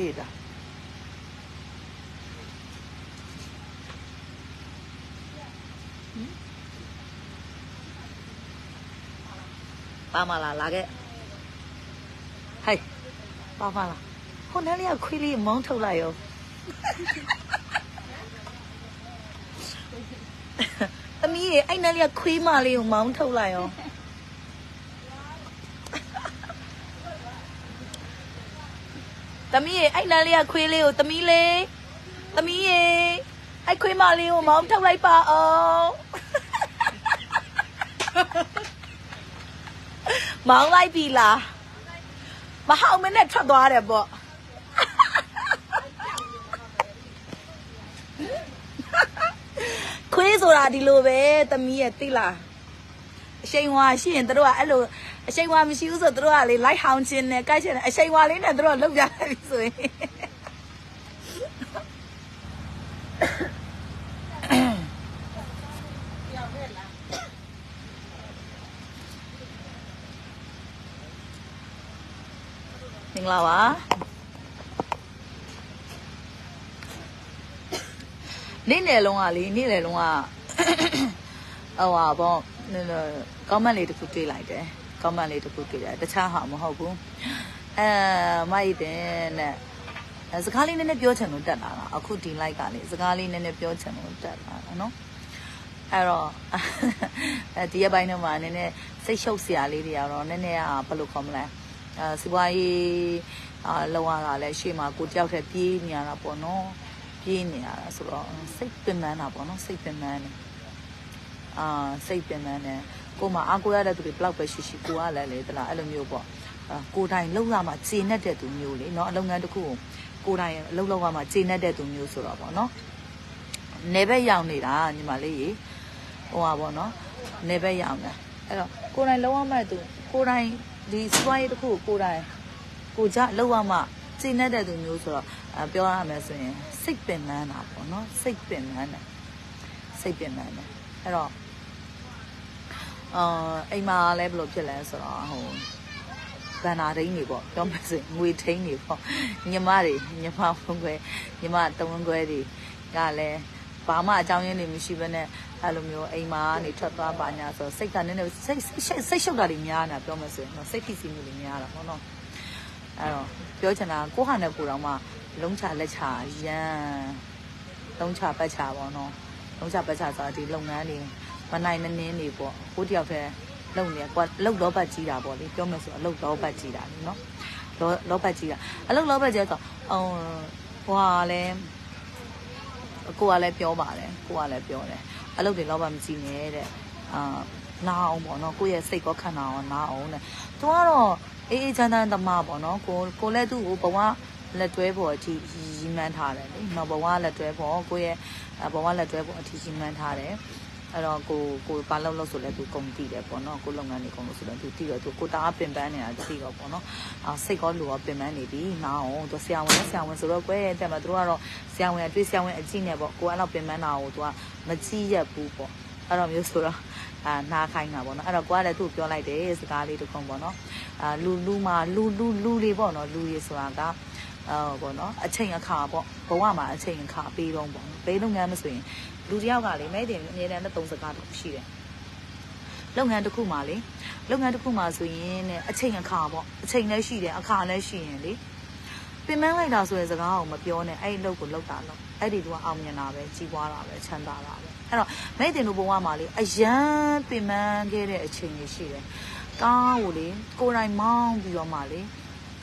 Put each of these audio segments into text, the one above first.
ပြေးတာပါမလားလာခဲ့ဟိုက်ပါမလားဟိုနည်းလေးကခွေးလေးမောင်းထုတ်လိုက်ရောသမီးရေအဲ့နည်းလေးကခွေးမလေးကိုမောင်းထုတ်လိုက်ရော သမီးရေအဲ့နည်းလေးကခွေးလေးကိုသမီးလေးသမီးရေအဲ့ခွေးမလေးကိုမောင်းထုတ်လိုက်ပါအောင်မောင်းလိုက်ပြီလားမဟောင်းမနဲ့ထွက်သွားတယ်ပေါ့ခွေးဆိုတာဒီလိုပဲသမီးရဲ့သိလားအရှိန်ဝါရှိရင်တို့ကအဲ့လို အရှိန်ဝါမရှိဘူးဆိုတို့ကလေလိုက်ဟောင်းခြင်းနဲ့ကိုက်ခြင်းနဲ့အရှိန်ဝါလေးနဲ့တို့ကလောက်ကြလိုက်ပြီဆိုရင်မင်္ဂလာပါနေ့နယ်လုံးကလေနေ့နယ်လုံးကဟိုဟာပေါ့ကောမန့်လေးတစ်ခုတွေ့လိုက်တယ် ကောမန့်လေးတစ်ခုတွေ့တယ်တခြားဟာမဟုတ်ဘူးအဲမိုက်တယ်နဲ့စကားလေးနည်းနည်းပြောချင်လို့တက်လာတာအခုဒီ like ကလေစကားလေးနည်းနည်းပြောချင်လို့တက်လာတာနော်အဲ့တော့အဲဒီရပိုင်းတော့မှနည်းနည်းစိတ်ရှုပ်စရာလေးတွေကတော့နည်းနည်းอ่ะဘယ်လိုခေါ်မလဲအဲစီပွားရေးအာလောရတာလည်းရှေ့မှာကိုတယောက်တည်းပြေးနေရတာပေါ့နော်ပြေးနေရတာဆိုတော့စိတ်ပင်ပန်းတာပေါ့နော်စိတ်ပင်ပန်းနေအာစိတ်ပင်ပန်းနေ ကိုမအားကိုရတဲ့သူတွေဘလောက်ပဲရှိရှိကိုကလည်းလေတလားအဲ့လိုမျိုးပေါ့အာကိုတိုင်လောက်ရမှခြေနဲ့တဲ့သူမျိုးလေနော်အလုပ်ငန်းတစ်ခုကိုကိုတိုင်အလုပ်လုပ်ရမှခြေနဲ့တဲ့သူမျိုးဆိုတော့ပေါ့နော်နေဘက်ရောက်နေတာညီမလေးကြီးဟိုပါပေါ့နော်နေဘက်ရောက်နေအဲ့တော့ကိုတိုင်လောက်ရမှသူကိုတိုင်ဒီစပွားရေးတစ်ခုကိုကိုတိုင်ကိုကြလောက်ရမှခြေနဲ့တဲ့သူမျိုးဆိုတော့ပြောရမယ်ဆိုရင်စိတ်ပင်ပန်းတာပေါ့နော်စိတ်ပင်ပန်းတယ်စိတ်ပင်ပန်းတယ်အဲ့တော့ အာအိမ်မှာလည်းဘယ်လိုဖြစ်လဲဆိုတော့ဟိုဗန်နာဒိန်းတွေပေါ့ပြောမှဆိုငွေထိန်းတွေပေါ့ညီမတွေညီမဝန်ခွဲညီမတဝန်ခွဲတွေကလည်းဘာမှအကြောင်းရင်းတွေမရှိဘဲနဲ့အဲ့လိုမျိုးအိမ်မှာနေထွက်သွားပါညာဆိုစိတ်ကနည်းနည်းစိတ်စိတ်ရှုပ်တာတွေများနေတာပြောမှဆိုရင်စိတ်ဖြစ်စီမှုတွေများတာပေါ့နော်အဲ့တော့ပြောချင်တာကိုဟာနဲ့ကိုတော်မှလုံးချလက်ချရန်လုံးချပတ်ချပေါ့နော်လုံးချပတ်ချဆိုတာဒီလုပ်ငန်းတွေ မနိုင်မနှင်းနေပေါ့ကိုတယောက်တည်းလုံနေကွာလုံလောဘတ်ကြီးတာပေါ့လေပြောမယ်ဆိုအလုံလောဘတ်ကြီးတာနော်လောလောဘတ်ကြီးတာအလုံလောဘတ်ကြီးဆိုအော်ဟွာလဲကိုကလည်းပြောပါတယ်ကိုကလည်းပြောတယ်အလုပ်တွေလောဘမကြီးနဲ့တဲ့အာနာအောင်ပေါ့နော်ကိုရဲ့စိတ်ကောခန္ဓာအောင်နာအောင်တဲ့သူကတော့အေးအေးချမ်းချမ်းသမားပေါ့နော်ကိုကိုလည်းသူ့ကိုဘဝလက်တွဲပေါ်အထိရီမှန်းထားတယ်လေ။နောက်ဘဝလက်တွဲပေါ်ကိုရဲ့ဘဝလက်တွဲပေါ်အထိရီမှန်းထားတယ်။ အဲ့တော့ကိုကိုဘာလို့လို့ဆိုလဲသူကုန်တည်တယ်ပေါ့နော်။ကိုလုပ်ငန်းတွေကုန်လို့ဆိုတော့သူတည်တော့သူကိုတအားပင်ပန်းနေတာတည်တော့ပေါ့နော်။အာစိတ်ကောလူရောပင်ပန်းနေပြီ။နားအောင်သူဆရာဝန်နဲ့ဆရာဝန်ဆိုတော့ကွယ်တဲ့မှာသူတို့ကတော့ဆရာဝန်အတွေ့ဆရာဝန်အကြည့်နေပေါ့။ကိုကတော့ပင်ပန်းတာကိုသူကမကြည့်ရဘူးပေါ့။အဲ့တော့မျိုးဆိုတော့အာနားခိုင်းတာပေါ့နော်အဲ့တော့ကိုကလည်းသူ့ပြောလိုက်တယ်စကားလေးတစ်ခုပေါ့နော်အာလူလူမှာလူလူလူတွေပေါ့နော်လူတွေဆိုတာကအော်ပေါ့နော်အချိန်အခါပေါ့ဘဝမှာအချိန်အခါပေးတော့ပေါ့ဘေးလုပ်ငန်းမဆိုရင် လူတယောက်ကလေမဲတင်အမြဲတမ်းသုံးစကားတစ်ခုရှိတယ်လုပ်ငန်းတစ်ခုမှာလေလုပ်ငန်းတစ်ခုမှာဆိုရင်တဲ့အချိန်အခါပေါ့အချိန်လည်းရှိတယ်အခါလည်းရှိရင်လေပင်မလိုက်တာဆိုတဲ့စကားကိုမပြောနဲ့အဲ့ဒီလုပ်ကိုလုပ်တာလို့အဲ့ဒီကအောင်မြင်တာပဲကြီးပွားတာပဲချမ်းသာတာပဲအဲ့တော့မိတ်တင်တို့ဘဝမှာလေအရန်ပင်မခဲ့တဲ့အချိန်တွေရှိတယ်ကားကိုလေကိုယ်တိုင်မောင်းပြီးတော့မှလေ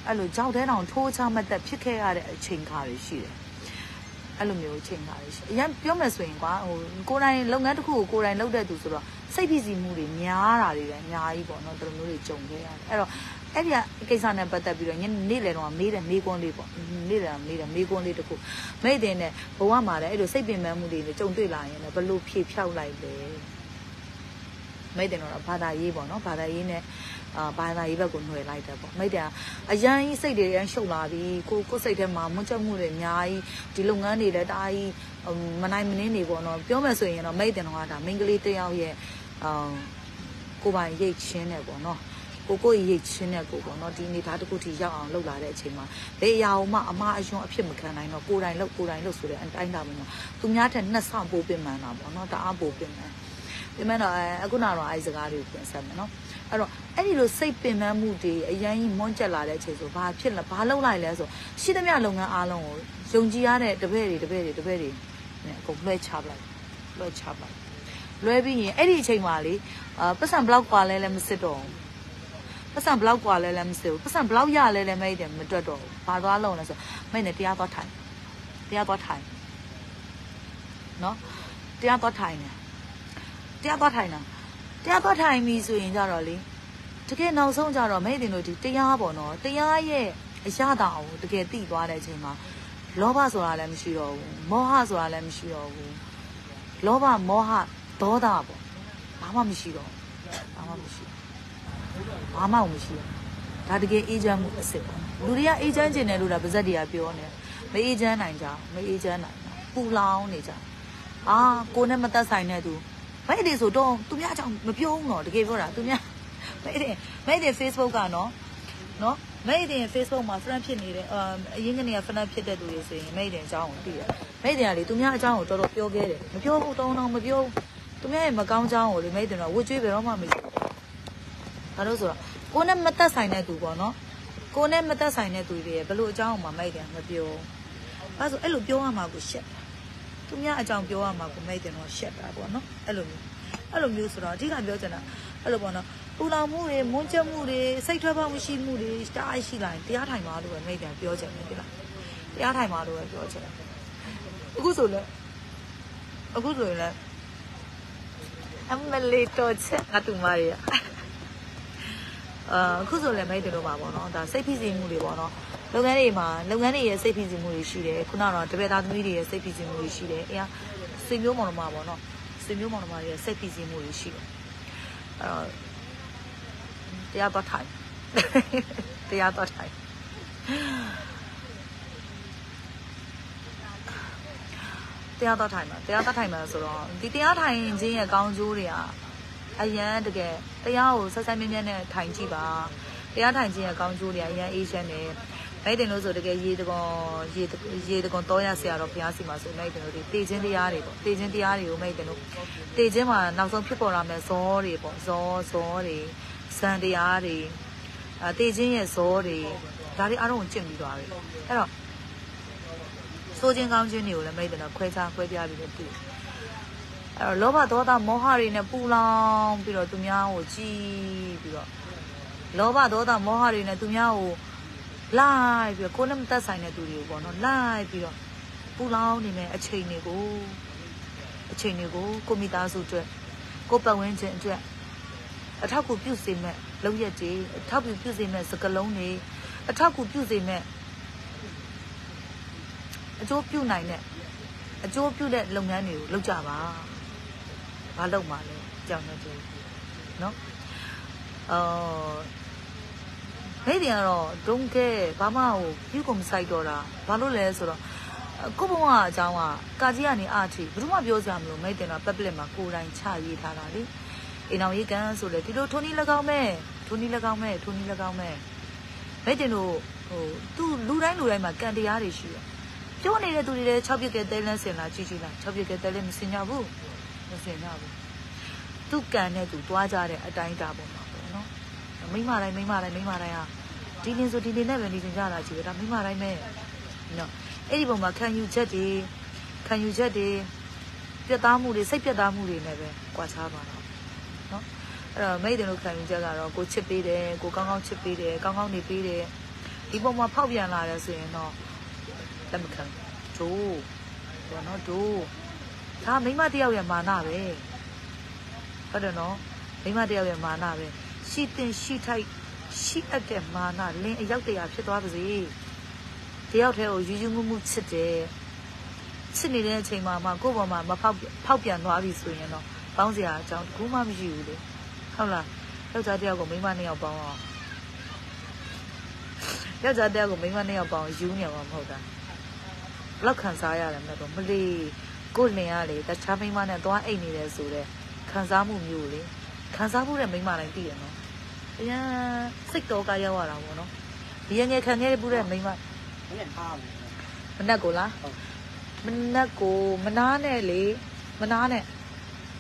အဲ့လိုကြောက်တဲ့တောင်ထိုးချမသက်ဖြစ်ခဲ့ရတဲ့အချိန်ခါတွေရှိတယ် အဲ့လိုမျိုးအချိန်ခါတွေရှိအရင်ပြောမယ်ဆိုရင်ကွာဟိုကိုယ်တိုင်လုပ်ငန်းတစ်ခုကိုကိုယ်တိုင်လုပ်တဲ့သူဆိုတော့စိတ်ဖိစီးမှုတွေများတာတွေလည်းအများကြီးပေါ့နော်ဒီလိုမျိုးတွေကြုံခဲ့ရတယ်အဲ့တော့အဲ့ဒီကိစ္စနဲ့ပတ်သက်ပြီးတော့ညနေ့လေတော့မေးတယ်မေးခွန်းလေးပေါ့နေ့လေမေးတယ်မေးခွန်းလေးတခုမိတ်တင်နဲ့ဘဝမှာလည်းအဲ့လိုစိတ်ပင်ပန်းမှုတွေနဲ့ကြုံတွေ့လာရင်လည်းဘလို့ဖြေဖြောက်လိုက်လဲ မိတ်တင်တော့ဘာသာရေးပေါ့နော်ဘာသာရေးနဲ့အာဘာသာရေးဘက်ကိုຫນွယ်လိုက်တယ်ပေါ့မိတ်တန်အရန်ကြီးစိတ်တွေရန်ရှုပ်လာပြီကိုကိုစိတ်ထဲမှာမွတ်ချက်မှုတွေအများကြီးဒီလုပ်ငန်းတွေလည်းတအားကြီးမနိုင်မနှင်းနေပေါ့နော်ပြောမယ်ဆိုရင်တော့မိတ်တင်တော့ဒါမိန်းကလေးတယောက်ရဲ့အာကိုပိုင်ရိတ်ချင်းတယ်ပေါ့နော်ကိုကိုရိတ်ချင်းတဲ့ကိုပေါ့နော်ဒီအနေထားတစ်ခုထိရောက်အောင်လုပ်လာတဲ့အချိန်မှာဘယ်အရာမှအမအယွန်းအဖြစ်မခံနိုင်တော့ကိုယ်တိုင်လုပ်ကိုယ်တိုင်လုပ်ဆိုတဲ့အတိုင်းတာပေါ့နော်သူများထက်နှစ်ဆပိုးပင်မှန်တာပေါ့နော်တအားပိုးပင်မှန် ပြင်မဲ့တော့အခုနောက်တော့အဲဒီစကားတွေကိုပြန်ဆက်မယ်နော်အဲ့တော့အဲ့ဒီလိုစိတ်ပင်ပန်းမှုတွေအရင်ကြီးမွန်းကျက်လာတဲ့အချိန်ဆိုဘာဖြစ်လဲဘာလုပ်လိုက်လဲဆိုရှိသမျှလုပ်ငန်းအားလုံးကိုယုံကြည်ရတဲ့တပည့်တွေတပည့်တွေတပည့်တွေနဲ့အကုန်လွှဲချပလိုက်လွှဲချပလိုက်လွှဲပြီးရင်အဲ့ဒီအချိန်မှာလေအာပတ်စံဘလောက်กว่าလဲလဲမစစ်တော့ဘူးပတ်စံဘလောက်กว่าလဲလဲမစစ်ဘူးပတ်စံဘလောက်ရလဲလဲမိတ်တယ်မတွက်တော့ဘူးဘာသွားလုံးလဲဆိုမိတ်နဲ့တရားသွားထိုင်တရားသွားထိုင်နော်တရားသွားထိုင်တယ် တရားသွားထိုင်တာတရားသွားထိုင်ပြီဆိုရင်ကြတော့လေတကယ်နောက်ဆုံးကြတော့မိတ်တင်တို့ဒီတရားပေါ့နော်တရားရဲ့အရသာကိုတကယ်သိသွားတဲ့အချိန်မှာလောဘဆိုတာလည်းမရှိတော့ဘူးမောဟဆိုတာလည်းမရှိတော့ဘူးလောဘမောဟဒေါသပေါ့ဘာမှမရှိတော့ဘာမှမရှိဘာမှမရှိဒါတကယ်အေးချမ်းမှုအစ်စ်ပေါ့လူတွေကအေးချမ်းကျင်တယ်လို့ဒါပါဇက်တွေကပြောနေမအေးချမ်းနိုင်ကြမအေးချမ်းနိုင်ပူလောင်နေကြအာကိုနဲ့မသက်ဆိုင်တဲ့သူ မိတ်တွေဆိုတော့သူများအကြောင်းမပြောဘူးတော့တကယ်ပြောတာသူများမိတ်တွေမိတ်တွေ Facebook ကနော်နော်မိတ်တွေ Facebook မှာ friend ဖြစ်နေတယ်အာအရင်ကနေက friend ဖြစ်တဲ့သူတွေဆိုရင်မိတ်တွေအကြောင်းကိုသိရတယ်မိတ်တွေကလေသူများအကြောင်းကိုတော်တော်ပြောခဲ့တယ်မပြောဘူးတောင်းတောင်းမပြောဘူးသူများရဲ့မကောင်းကြောင်းကိုလေမိတ်တွေတော့ဝှကြွေးဘယ်တော့မှမရှိဘူးဘာလို့ဆိုတော့ကိုနဲ့မသက်ဆိုင်တဲ့သူပေါ့နော်ကိုနဲ့မသက်ဆိုင်တဲ့သူတွေရဲ့ဘလို့အကြောင်းကိုမှမိတ်တယ်မပြောအဲဆိုအဲ့လိုပြောရမှာကိုရှက်တယ် သူများအကြောင်းပြောရမှာကိုမိတ်တယ်တော့ရှက်တာပေါ့နော်အဲ့လိုမျိုးအဲ့လိုမျိုးဆိုတော့အဓိကပြောချင်တာအဲ့လိုပေါ့နော်ပူလောင်မှုတွေမွန်းကျမှုတွေစိတ်ထွက်ပေါက်မရှိမှုတွေတားရှိလာရင်တရားထိုင်ပါလို့ပဲမိတ်တယ်ပြောချင်တယ်ဒီလားတရားထိုင်ပါလို့ပဲပြောချင်တယ်အခုဆိုလဲအခုဆိုရင်လဲအမလေးတော့ချက်ငါတူမရရအာအခုဆိုလည်းမိတ်တယ်လို့ပါပေါ့နော်ဒါစိတ်ဖိစီးမှုတွေပေါ့နော် လုပ်ငန်းတွေမှာလုပ်ငန်းတွေရဲ့စိတ်ဖိစီးမှုတွေရှိတယ်ခုနကတော့တပည့်သားသမီးတွေရဲ့စိတ်ဖိစီးမှုတွေရှိတယ်အဲဆွေမျိုးမောင်နှမပေါ့နော်ဆွေမျိုးမောင်နှမတွေရဲ့စိတ်ဖိစီးမှုတွေရှိတယ်အဲ့တော့တရားတော့ထိုင်တရားတော့ထိုင်တရားတော့ထိုင်မှာတရားတော့ထိုင်မှာဆိုတော့ဒီတရားထိုင်ခြင်းရဲ့ကောင်းကျိုးတွေကအရန်တကယ်တရားကိုဆက်ဆက်မြဲမြဲနဲ့ထိုင်ကြည့်ပါတရားထိုင်ခြင်းရဲ့ကောင်းကျိုးတွေအရန်အေးရှမ်းတယ် မိတ်တင်လို့ဆိုတကယ်ရေတကွန်ရေရေတကွန်တော့ရဆရာတော်ဘုရားစီမှာဆိုမိတ်တင်လို့ဒီတေခြင်းတရားတွေပေါ့တေခြင်းတရားတွေကိုမိတ်တင်လို့တေခြင်းမှာနောက်ဆုံးဖြစ်ပေါ်လာမယ့်ဇောတွေပေါ့ဇောဇောတွေစံတရားတွေအဲတေခြင်းရဲ့ဇောတွေဒါတွေအားလုံးကိုကျင့်ပြီးသွားပြီအဲ့တော့စိုးခြင်းကောင်းခြင်းတွေကိုလည်းမိတ်တင်တော့ခွဲခြားခွဲပြားပြီးတော့တွေ့အဲ့တော့လောဘဒေါသမောဟတွေနဲ့ပူလောင်ပြီးတော့သူများကိုကြည်ပြီးတော့လောဘဒေါသမောဟတွေနဲ့သူများကို လိုက်ပြီးတော့ကိုယ်နဲ့မသက်ဆိုင်တဲ့သူတွေကိုပေါ့နော်လိုက်ပြီးတော့ပူလောင်နေတဲ့အချိန်တွေကိုအချိန်တွေကိုကိုမိသားစုအတွက်ကိုပတ်ဝန်းကျင်အတွက်အထောက်အကူပြုစေမဲ့လုပ်ရက်တွေအထောက်အကူပြုစေမဲ့စကလုံးတွေအထောက်အကူပြုစေမဲ့အကျိုးပြုနိုင်တဲ့အကျိုးပြုတဲ့လုပ်ငန်းတွေကိုလုပ်ကြပါဘာလုပ်မှာလဲကြောင်နေတယ်နော်အော် မိတ်တွေကတော့ဒုံကဲဘာမှဟိုပြုကုန်မဆိုင်တော့တာဘာလို့လဲဆိုတော့ကိုဘုံကအကြောင်းကကာကြီးကနေအာချီဘယ်သူမှပြောစရာမလိုမိတ်တင်တော့ public မှာကိုယ်တိုင်ချရေးထားတာလေအိမ်အောင်ရေးကန်ဆိုလေဒီလိုထုံးနီး၎င်းမဲ့ထုံးနီး၎င်းမဲ့ထုံးနီး၎င်းမဲ့မိတ်တင်တို့ဟိုသူလူတိုင်းလူတိုင်းမှာကံတရားတွေရှိတယ်ပြောနေတဲ့သူတွေလည်း6ပြစ်ကဲတဲလန်းစင်လာကြည့်ကြည့်လား6ပြစ်ကဲတဲလန်းမစင်ကြဘူးမစင်ကြဘူးသူကံနဲ့သူတွားကြတဲ့အတိုင်းတာပေါ့မှာပေါ့နော်မိမတိုင်းမိမတိုင်းမိမတိုင်းဟာ ဒီလင်းဆိုဒီလင်းနဲ့ပဲနေကြကြတာကြည့်ရတာမိမတိုင်းပဲနော်အဲ့ဒီပုံမှာခံယူချက်တွေခံယူချက်တွေပြတ်သားမှုတွေစိတ်ပြတ်သားမှုတွေနဲ့ပဲကြွားချပါတော့နော်အဲ့တော့မိတ်တယ်လို့ခံယူချက်ကတော့ကိုချစ်ပေးတယ်ကိုကောင်းကောင်းချစ်ပေးတယ်ကောင်းကောင်းနေပေးတယ်ဒီပုံမှာဖောက်ပြန်လာတယ်ဆိုရင်တော့လက်မခံဒိုးဘောနော်ဒိုးဒါမိမတယောက်ရဲ့မာနပဲဟုတ်တယ်နော်မိမတယောက်ရဲ့မာနပဲရှိတင်ရှိထိုက် ရှိအပ်တဲ့မာနလင်းအရောက်တရာဖြစ်သွားပါစေတယောက်တည်းကိုယူယူမှုမှုချစ်တယ်ချစ်နေတဲ့အချိန်မှာမှကိုယ့်ဘောမှာမဖောက်ဖောက်ပြန်သွားပြီဆိုရင်တော့ပေါင်းစရာအကြောင်းတခုမှမရှိဘူးလေဟုတ်လားယောက်ျားတယောက်ကိုမိန်းမနှစ်ယောက်ပေါင်းအောင်ယောက်ျားတယောက်ကိုမိန်းမနှစ်ယောက်ပေါင်းယူနေမှာမဟုတ်တာလောက်ခံစားရတယ်မဲ့တော့မလီကိုလင်ရလေတခြားမိန်းမနဲ့သွားအိတ်နေတယ်ဆိုတော့ခံစားမှုမျိုးလေခံစားမှုတဲ့မိန်းမတိုင်းသိရနော် အရန်စိတ်တော်ကရောက်ရတာပေါ့နော်ဒီရငယ်ခံခဲ့တဲ့ပူတဲ့မိန်းမဘယ်နဲ့ထားမလဲမနက်ကိုလားဟုတ်မနက်ကိုမနာနဲ့လေမနာနဲ့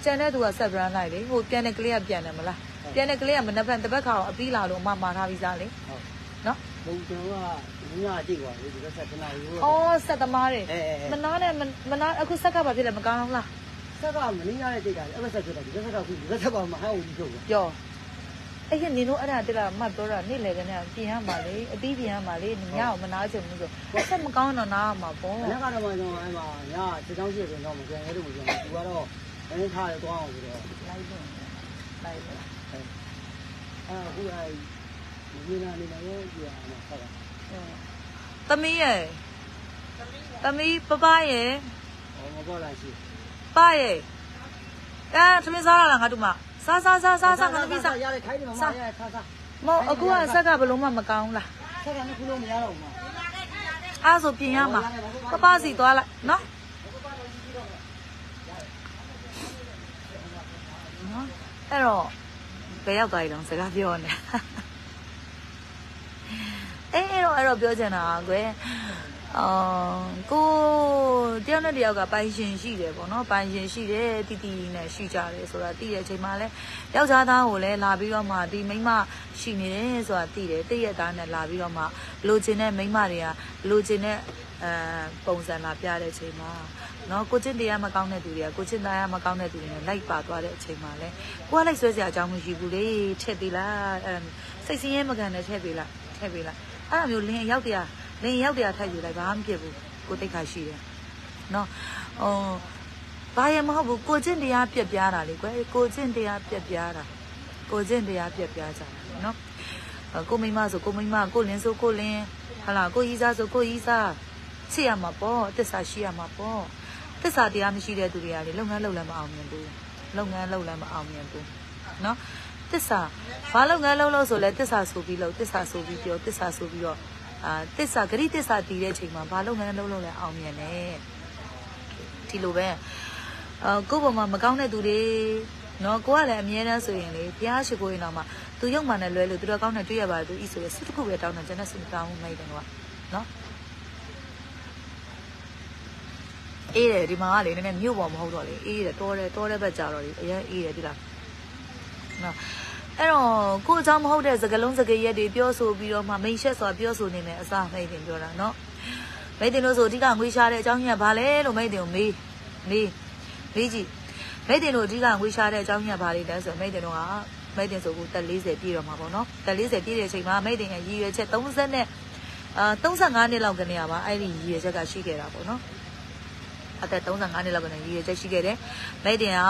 ကျန်တဲ့သူကဆက်ဗရန်လိုက်လေဟိုပြန်တဲ့ကလေးကပြန်တယ်မလားပြန်တဲ့ကလေးကမနက်ဖြန်တစ်ပတ်ခါအောင်အပီးလာလို့အမမှာထားပြီးသားလေဟုတ်နော်ဘုံကျွန်တော်ကညကြည့်ပါလေဒီကဆက်ခဏလေးအော်ဆက်သမားတွေအဲအဲမနာနဲ့မမနာအခုဆက်ကဘာဖြစ်လဲမကောင်းဘူးလားဆက်ကမင်းရတဲ့တိတ်တာအဲ့ဘက်ဆက်ဖြစ်တာဒီကဆက်ကခုဒီကဆက်ပါမဟောက်ဘူးလို့ပြော အဲ့ဒီနင်တို့အဲ့ဒါတက်လာမှတ်ပြောတာနေ့လေကနေပြင်ရမှာလေအပီးပြင်ရမှာလေညအောင်မနာချင်ဘူးဆိုဆက်မကောင်းတော့နားမှာပေါ့မနေ့ကတော့မှကျွန်တော်အဲ့မှာညစစ်ကြောင်းရှိရင်တော့မပြန်ရလို့မပြောဘူးသူကတော့အဲ့ထားရတော့အောင်ဆိုတော့လိုက်ပြင်လိုက်ပြင်အဲ့အခုအဲ့ဒီနာနေနေရောကြာမှာဟုတ်ပါသမီးရဲ့သမီးပပရဲ့ဟောမပေါ်လာရှိပါရဲ့အဲသမီးစားရလားငါတို့မ စားစားစားစားစားငါသမီးစားရတယ်ခိုင်းတယ်မမရရခါခါမဟုတ်အခုကဆက်ကဘလုံးမမကောင်းလားဆက်ကလည်းခုလုံးမရတော့ဘူးမအားဆိုပြင်ရမှာပပစီသွားလိုက်နော်နော်အဲ့တော့ဘယ်ရောက်သွားပြီတော့စကားပြောနေအေးအဲ့တော့အဲ့တော့ပြောချင်တာကွယ် အော်ကိုတယောက်နဲ့တယောက်ကပိုင်ရှင်ရှိတယ်ပေါ့နော်ပိုင်ရှင်ရှိတယ်တီတီနဲ့ရှိကြတယ်ဆိုတာသိတဲ့အချိန်မှာလဲယောက်ျားသားကိုလည်းလာပြီးတော့မှဒီမိန်းမရှိနေတယ်ဆိုတာသိတယ်တည့်ရက်သားနဲ့လာပြီးတော့မှလိုချင်တဲ့မိန်းမတွေကလိုချင်တဲ့အဲပုံစံလာပြတဲ့အချိန်မှာနော်ကိုချင်းတရားမကောင်းတဲ့သူတွေကကိုချင်းတရားမကောင်းတဲ့သူတွေနဲ့လိုက်ပါသွားတဲ့အချိန်မှာလဲကိုကလိုက်ဆွဲစရာအကြောင်းမရှိဘူးလေထည့်ပေးလားအဲစိတ်စင်းရဲမကန်နဲ့ထည့်ပေးလားထည့်ပေးလားအဲ့လိုမျိုးလင်းရောက်တရား လင်းရောက်တရားထိုက်ယူလိုက်ဘာမှမဖြစ်ဘူးကိုတိတ်ခါရှိတယ်နော်ဟိုဘာရမဟုတ်ဘူးကိုချင်းတရားပြက်ပြားတာလေကွယ်ကိုချင်းတရားပြက်ပြားတာကိုချင်းတရားပြက်ပြားကြတာနော်ကိုမိမဆိုကိုမိမကိုလင်းဆိုကိုလင်းဟာလာကိုကြီးစားဆိုကိုကြီးစားချစ်ရမှာပေါ့တစ္ဆာရှိရမှာပေါ့တစ္ဆာတရားမရှိတဲ့သူတွေကလေလုပ်ငန်းလုပ်လည်းမအောင်မြင်ဘူးလုပ်ငန်းလုပ်လည်းမအောင်မြင်ဘူးနော်တစ္ဆာဘာလုပ်ငန်းလုပ်လို့ဆိုလဲတစ္ဆာဆိုပြီးလုပ်တစ္ဆာဆိုပြီးပြောတစ္ဆာဆိုပြီးတော့ အာတစ္ဆာဂရိတစ္ဆာတည်တဲ့ချိန်မှာဘာလုပ်ငန်းလုပ်လို့လဲအောင်မြင်တယ်ဒီလိုပဲအာကိုယ့်ဘုံမှာမကောင်းတဲ့သူတွေနော်ကိုကလည်းအမြဲတမ်းဆိုရင်လေဘုရားရှိခိုးရင်တော့မှသူရုပ်မှန်နဲ့လွဲလို့သူတော့ကောင်းတဲ့တွေ့ရပါသူဤဆိုရစစ်တစ်ခုပဲတောင်းတယ်ကျွန်တော်စင်တောင်းမိတယ်ကွာနော်အေးတယ်ဒီမှာကလေနည်းနည်းမြို့ပေါ်မဟုတ်တော့လေအေးတယ်တောတယ်တောတဲ့ဘက်ကြတော့လေအရင်အေးတယ်ဒီလားနော် အဲ့တော့ကိုအကြောင်းမဟုတ်တဲ့စကလုံးစကရက်တွေပြောဆိုပြီးတော့မှမိန်ရှက်စွာပြောဆိုနေမယ်အစားမိတ်တင်ပြောတာနော်မိတ်တင်လို့ဆိုအဓိကငွေရှာတဲ့အကြောင်းကြီးကဘာလဲလို့မိတ်တင်ကိုမေးမေးမေးကြည့်မိတ်တင်တို့အဓိကငွေရှာတဲ့အကြောင်းကြီးကဘာလဲလဲဆိုမိတ်တင်တို့ကမိတ်တင်ဆိုကိုတက်40ပြည့်တော့မှာပေါ့နော်တက်40ပြည့်တဲ့အချိန်မှာမိတ်တင်ရဲ့ရည်ရွယ်ချက်30နဲ့အာ35နှစ်လောက်ကနေရပါအဲ့ဒီရည်ရွယ်ချက်ကရှိခဲ့တာပေါ့နော် အသက်35နှစ်လောက်ကနေရည်ရွယ်ချက်ရှိခဲ့တယ်။မိတ်တင်က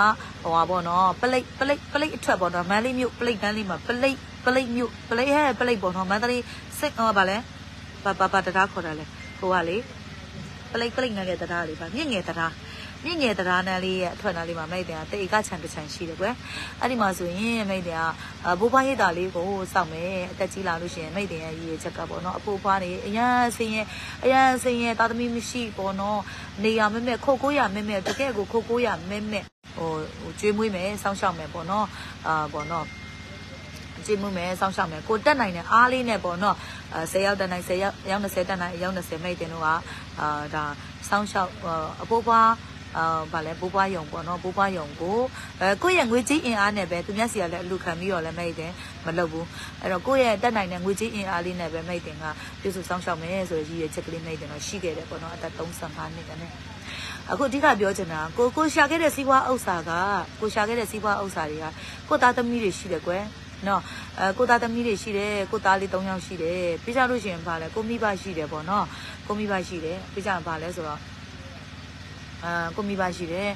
ဟိုပါပေါ့နော်ပလိတ်ပလိတ်ပလိတ်အထက်ပေါ့နော်မန္တလေးမြို့ပလိတ်ကန်းလေးမှာပလိတ်ပလိတ်မြို့ပလိတ်ဟဲ့ပလိတ်ပေါ့နော်မန္တလေးစိတ်ဟောပါလဲဘာဘာဘာတရားခေါ်တာလဲဟိုကလေပလိတ်ပလိတ်ငယ်တဲ့တရားလေးပါမြင့်ငယ်တရား မြင့်ငယ်တရားနဲ့လေးရဲ့အထွတ်နာလေးမှာမိတ်တင်ကတေကချန်တစ်ချန်ရှိတယ်ကွယ်အဲ့ဒီမှာဆိုရင်မိတ်တင်ကဘိုးဘွားရိတ်တာလေးကိုစောင့်မယ်အသက်ကြီးလာလို့ရှိရင်မိတ်တင်ရဲ့ရည်ရချက်ကပေါ့နော်အဖိုးဖွားနေအရန်ဆင်းရဲအရန်ဆင်းရဲသားသမီးမရှိပေါ့နော်နေရမဲမဲခုတ်ကိုရမဲမဲတကယ်ကိုခုတ်ကိုရမဲမဲဟိုဟိုကျွေးမွေးမယ်စောင့်ရှောက်မယ်ပေါ့နော်အာပေါ့နော်ကြည့်မှုမယ်စောင့်ရှောက်မယ်ကိုတက်နိုင်တဲ့အားလေးနဲ့ပေါ့နော်အဲ10ရောက်တက်နိုင်10ရောက်ရောက်20တက်နိုင်ရောက်20မိတ်တင်တို့ကအာဒါစောင့်ရှောက်အဖိုးဖွား အာဗာလဲဘိုးဘွားယုံပေါ့နော်ဘိုးဘွားယုံကိုအဲကိုယ့်ရဲ့ငွေကြီးအင်အားနဲ့ပဲသူမျက်စီကလည်းအလူခံပြီးတော့လည်းမိတ်တယ်မလုပ်ဘူးအဲ့တော့ကိုယ့်ရဲ့တက်နိုင်တဲ့ငွေကြီးအင်အားလေးနဲ့ပဲမိတ်တင်ကပြုစုစောင့်ရှောက်မယ်ဆိုရည်ရချက်ကလေးမိတ်တင်တော့ရှိခဲ့တယ်ပေါ့နော်အသက်35နှစ်ကနေအခုအဓိကပြောချင်တာကိုကိုရှာခဲ့တဲ့စီးပွားဥစ္စာကကိုရှာခဲ့တဲ့စီးပွားဥစ္စာတွေကကိုသားသမီးတွေရှိတယ်ကွယ်နော်အဲကိုသားသမီးတွေရှိတယ်ကိုသားလေး၃ယောက်ရှိတယ်ပြီးကြလို့ရှိရင်ဗာလဲကိုမိဘရှိတယ်ပေါ့နော်ကိုမိဘရှိတယ်ပြီးကြရင်ဗာလဲဆိုတော့ အာကိုမိဘရှိတယ်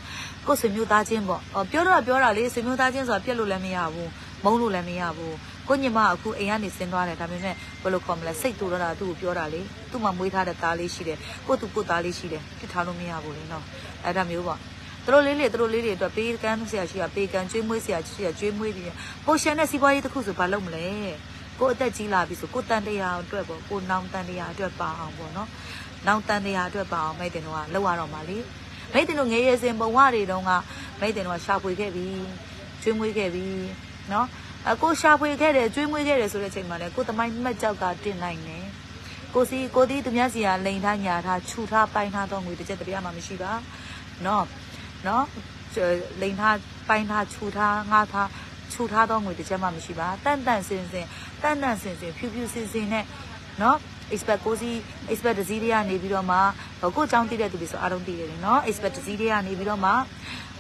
ကိုဆွေမျိုးသားချင်းပေါ့အော်ပြောတော့ပြောတာလေဆွေမျိုးသားချင်းဆိုတာပြက်လို့လည်းမရဘူးမုန်းလို့လည်းမရဘူးကိုညီမအခုအိမ်ကနေဆင်းသွားတယ်ဒါပေမဲ့ဘယ်လိုခေါ်မလဲစိတ်တူတော့တာသူ့ကိုပြောတာလေသူ့မှာမွေးထားတဲ့သားလေးရှိတယ်ကိုသူကိုသားလေးရှိတယ်ပြစ်ထားလို့မရဘူးလေနော်အဲ့ဒါမျိုးပေါ့သူတို့လေးတွေသူတို့လေးတွေအတွက်ပေးကမ်းဆရာရှိရပေးကမ်းကျွေးမွေးဆရာရှိရကျွေးမွေးပြီးပိုရှင်တဲ့စီးပွားရေးတစ်ခုဆိုဘာလုပ်မလဲကိုအသက်ကြီးလာပြီဆိုကိုတန်တရားအတွက်ပေါ့ကိုနောင်တန်တရားအတွက်ပါအောင်ပေါ့နော်နောင်တန်တရားအတွက်ပါအောင်မိတ်တင်တော့ကလောက်ရတော့မှာလေ မိတ်တင်တို့ငယ်ရွယ်စဉ်ဘဝတွေတုန်းကမိတ်တင်တို့ကရှာဖွေခဲ့ပြီကျွေးမွေးခဲ့ပြီနော်အကိုရှာဖွေခဲ့တယ်ကျွေးမွေးခဲ့တယ်ဆိုတဲ့အချိန်မှာလည်းကိုသမိုင်းမှတ်ကြောက်ကတင်နိုင်တယ်ကိုစီကိုဒီသူများစီကလိန်ထားညာထားခြူထားပိုင်းထားတော့ငွေတစ်ချက်တပြားမှမရှိပါနော်နော်လိန်ထားပိုင်းထားခြူထားငါထားခြူထားတော့ငွေတစ်ချက်မှမရှိပါတန်တန်စင်စင်တန်တန်စင်စင်ဖြူဖြူစင်စင်နဲ့နော် expert ကိုစီ expert တစည်းတွေကနေပြီးတော့မှကိုအကြောင်းသိတဲ့သူတွေဆိုအားလုံးသိတယ်လေနော် expert တစည်းတွေကနေပြီးတော့မှ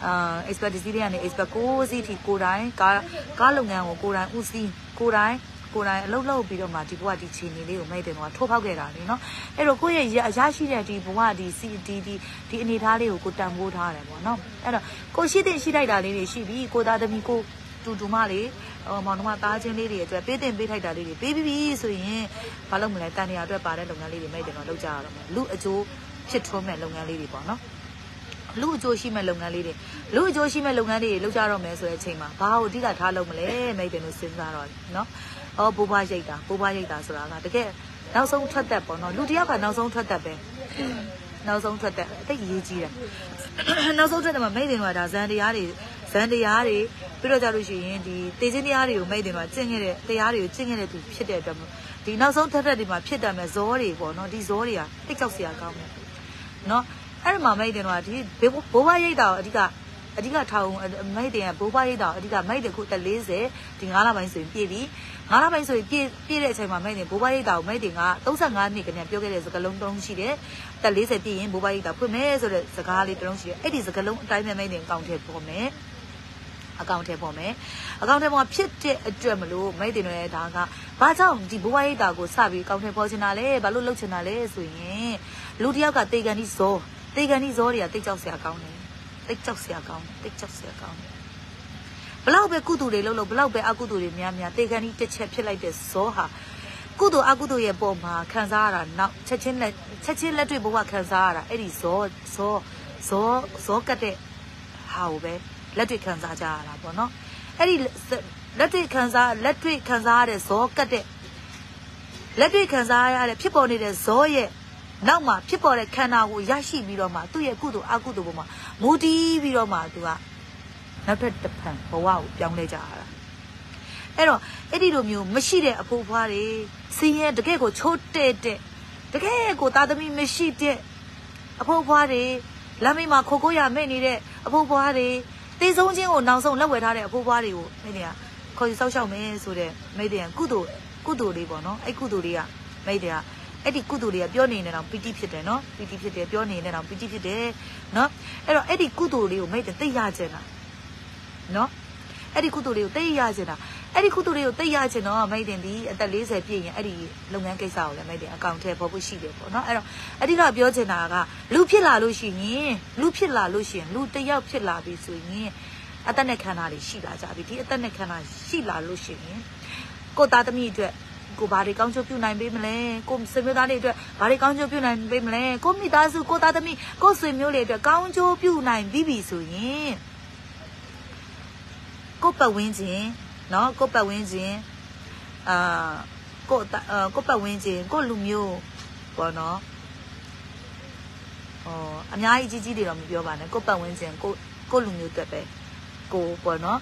အာ expert တစည်းတွေကနေ expert ကိုစီထိကိုတိုင်းကားကားလုပ်ငန်းကိုကိုတိုင်းဦးစီးကိုတိုင်းကိုယ်တိုင်အလုပ်လုပ်ပြီးတော့မှဒီဘဝဒီခြေနေလေးကိုမဲ့တယ်တော့ထိုးဖောက်ခဲ့တာလေနော်အဲ့တော့ကိုယ့်ရဲ့အရရှိတဲ့ဒီဘဝဒီစီဒီဒီဒီအနေထားလေးကိုကိုတန်ဖိုးထားတယ်ပေါ့နော်အဲ့တော့ကိုရှိတဲ့ရှိလိုက်တာလေးတွေရှိပြီးကိုသားသမီးကိုတူတူမလေး ဟိုမောင်နှမသားချင်းလေးတွေအတွက်ပေးတင်ပေးထိုက်တာလေးတွေပေးပြီးပြီဆိုရင်ဘာလို့မလဲတန်နေရအတွက်ပါတဲ့လုပ်ငန်းလေးတွေမိတ်တယ်တော့လုပ်ကြရတော့မယ်လူအကျိုးဖြစ်ထွန်းမဲ့လုပ်ငန်းလေးတွေပေါ့နော်လူအကျိုးရှိမဲ့လုပ်ငန်းလေးတွေလူအကျိုးရှိမဲ့လုပ်ငန်းလေးတွေလုပ်ကြတော့မယ်ဆိုတဲ့အချိန်မှာဘာကိုအဓိကထားလုပ်မလဲမိတ်တယ်လို့စဉ်းစားတော့เนาะအော်ဘိုးဘွားရိတ်တာဘိုးဘွားရိတ်တာဆိုတာကတကယ်နောက်ဆုံးထွက်သက်ပေါ့နော်လူတယောက်ကနောက်ဆုံးထွက်သက်ပဲနောက်ဆုံးထွက်သက်အသိအရေးကြီးတယ်နောက်ဆုံးထွက်သက်မှာမိတ်တယ်ကဒါဇန်တရားတွေဇန်တရားတွေ ပြီးတော့ကြလို့ရှိရင်ဒီတေခြင်းတရားတွေကိုမိတ်တယ်မှာကျင့်ခဲ့တဲ့တရားတွေကိုကျင့်ခဲ့တဲ့သူဖြစ်တဲ့အတွက်ဒီနောက်ဆုံးထွက်သက်တွေမှာဖြစ်တယ်မဲ့ဇောတွေပေါ့နော်ဒီဇောတွေကတိတ်ကြောက်စရာကောင်းတယ်နော်အဲ့ဒီမှာမိတ်တယ်ကဒီဘိုးဘွားရိတ်တာကိုအဓိကအဓိကထောင်မိတ်တယ်ကဘိုးဘွားရိတ်တာအဓိကမိတ်တယ်ခုတက်40ဒီ9လပိုင်းဆိုရင်ပြည့်ပြီငါးလပိုင်းဆိုရင်ပြည့်ပြည့်တဲ့အချိန်မှာမိတ်တင်ဘိုးဘွားရိတ်တာကိုမိတ်တင်က35နှစ်ကနေပြောခဲ့တဲ့စကားလုံးတစ်လုံးရှိတယ်။တက်40ပြည့်ရင်ဘိုးဘွားရိတ်တာဖွင့်မယ်ဆိုတဲ့စကားလေးတစ်လုံးရှိတယ်။အဲ့ဒီစကားလုံးအတိုင်းပဲမိတ်တင်အကောင့်ထဲပေါ်မယ်။ အကောင့်ထဲပေါ်မယ်။အကောင့်ထဲပေါ်ဖြစ်တဲ့အတွက်မလို့မိတ်တင်ရဲ့ဒါကဘာကြောင့်ဒီဘိုးဘွားရိတ်တာကိုစပြီးအကောင့်ထဲပေါ်ချင်တာလဲ။ဘာလို့လုပ်ချင်တာလဲဆိုရင်လူတစ်ယောက်ကတေကန်ဒီဇောတေကန်ဒီဇောတွေကတိတ်ကြောက်စရာကောင်းတယ်။တိတ်ကြောက်စရာကောင်းတယ်။တိတ်ကြောက်စရာကောင်းတယ်ဘလောက်ပဲကုသိုလ်တွေလုပ်လို့ဘလောက်ပဲအကုသိုလ်တွေများများတေခဏီတစ်ချက်ဖြစ်လိုက်တဲ့ဇောဟာကုသိုလ်အကုသိုလ်ရဲ့ပုံမှာခံစားရတာနောက်ချက်ချင်းလက်ချက်ချင်းလက်တွေ့ဘဝခံစားရတာအဲ့ဒီဇောဇောဇောဇောကတ်တဲ့ဟာကိုပဲ လက်တွေ့ခံစားကြရတာပေါ့နော်အဲ့ဒီလက်တွေ့ခံစားလက်တွေ့ခံစားရတဲ့ဇောကတ်တဲ့လက်တွေ့ခံစားရတဲ့ဖြစ်ပေါ်နေတဲ့ဇောရဲ့နောက်မှာဖြစ်ပေါ်တဲ့ခန္ဓာကိုရရှိပြီးတော့မှသူ့ရဲ့ကုသိုလ်အကုသိုလ်ပေါ်မှာမူတည်ပြီးတော့မှသူကနောက်ထပ်တစ်ဖန်ဘဝကိုပြောင်းလဲကြရတာအဲ့တော့အဲ့ဒီလိုမျိုးမရှိတဲ့အဖိုးဖွားတွေစီရင်တကယ့်ကိုချိုးတဲ့တဲ့တကယ့်ကိုသားသမီးမရှိတဲ့အဖိုးဖွားတွေလမ်းမေးမှာခိုကိုရမဲ့နေတဲ့အဖိုးဖွားတွေ တေဆုံးချင်းကိုနောက်ဆုံးလက်ဝဲထားတဲ့အဖိုးဖွားတွေကိုမိတဲ့ခေါ်ယူဆောက်ရှောက်မယ်ဆိုတဲ့မိတဲ့ကုသိုလ်ကုသိုလ်လေးပေါ့နော်အဲ့ကုသိုလ်လေးကမိတဲ့အဲ့ဒီကုသိုလ်တွေကပြောနေနေတော့ပီတိဖြစ်တယ်နော်ပီတိဖြစ်တယ်ပြောနေနေတော့ပီတိဖြစ်တယ်နော်အဲ့တော့အဲ့ဒီကုသိုလ်လေးကိုမိတဲ့သိရချင်တာနော် အဲ့ဒီကုသိုလ်လေးကိုသိရချင်တာအဲ့ဒီကုသိုလ်လေးကိုသိရချင်တော့မိတ်တင်ဒီအသက်40ပြည့်ရင်အဲ့ဒီလုပ်ငန်းကိစ္စကိုလည်းမိတ်တင်အကောင့်ထဲပေါ်ဖို့ရှိတယ်ပေါ့နော်အဲ့တော့အဓိကပြောချင်တာကလူဖြစ်လာလို့ရှိရင်လူဖြစ်လာလို့ရှိရင်လူတယောက်ဖြစ်လာပြီဆိုရင်အသက်နဲ့ခန္ဓာတွေရှိလာကြပြီဒီအသက်နဲ့ခန္ဓာရှိလာလို့ရှိရင်ကိုသားသမီးအတွက်ကိုဘာတွေကောင်းချိုးပြုနိုင်ပေးမလဲကိုဆွေမျိုးသားတွေအတွက်ဘာတွေကောင်းချိုးပြုနိုင်ပေးမလဲကိုမိသားစုကိုသားသမီးကိုဆွေမျိုးတွေအတွက်ကောင်းချိုးပြုနိုင်ပြီးပြီဆိုရင် ကိုပတ်ဝန်းကျင်เนาะကိုပတ်ဝန်းကျင်အာကိုကိုပတ်ဝန်းကျင်ကိုလူမျိုးပေါ့နော်ဟောအများကြီးကြီးကြီးတွေတော့မပြောပါနဲ့ကိုပတ်ဝန်းကျင်ကိုကိုလူမျိုးတက်ပဲကိုပေါ့နော်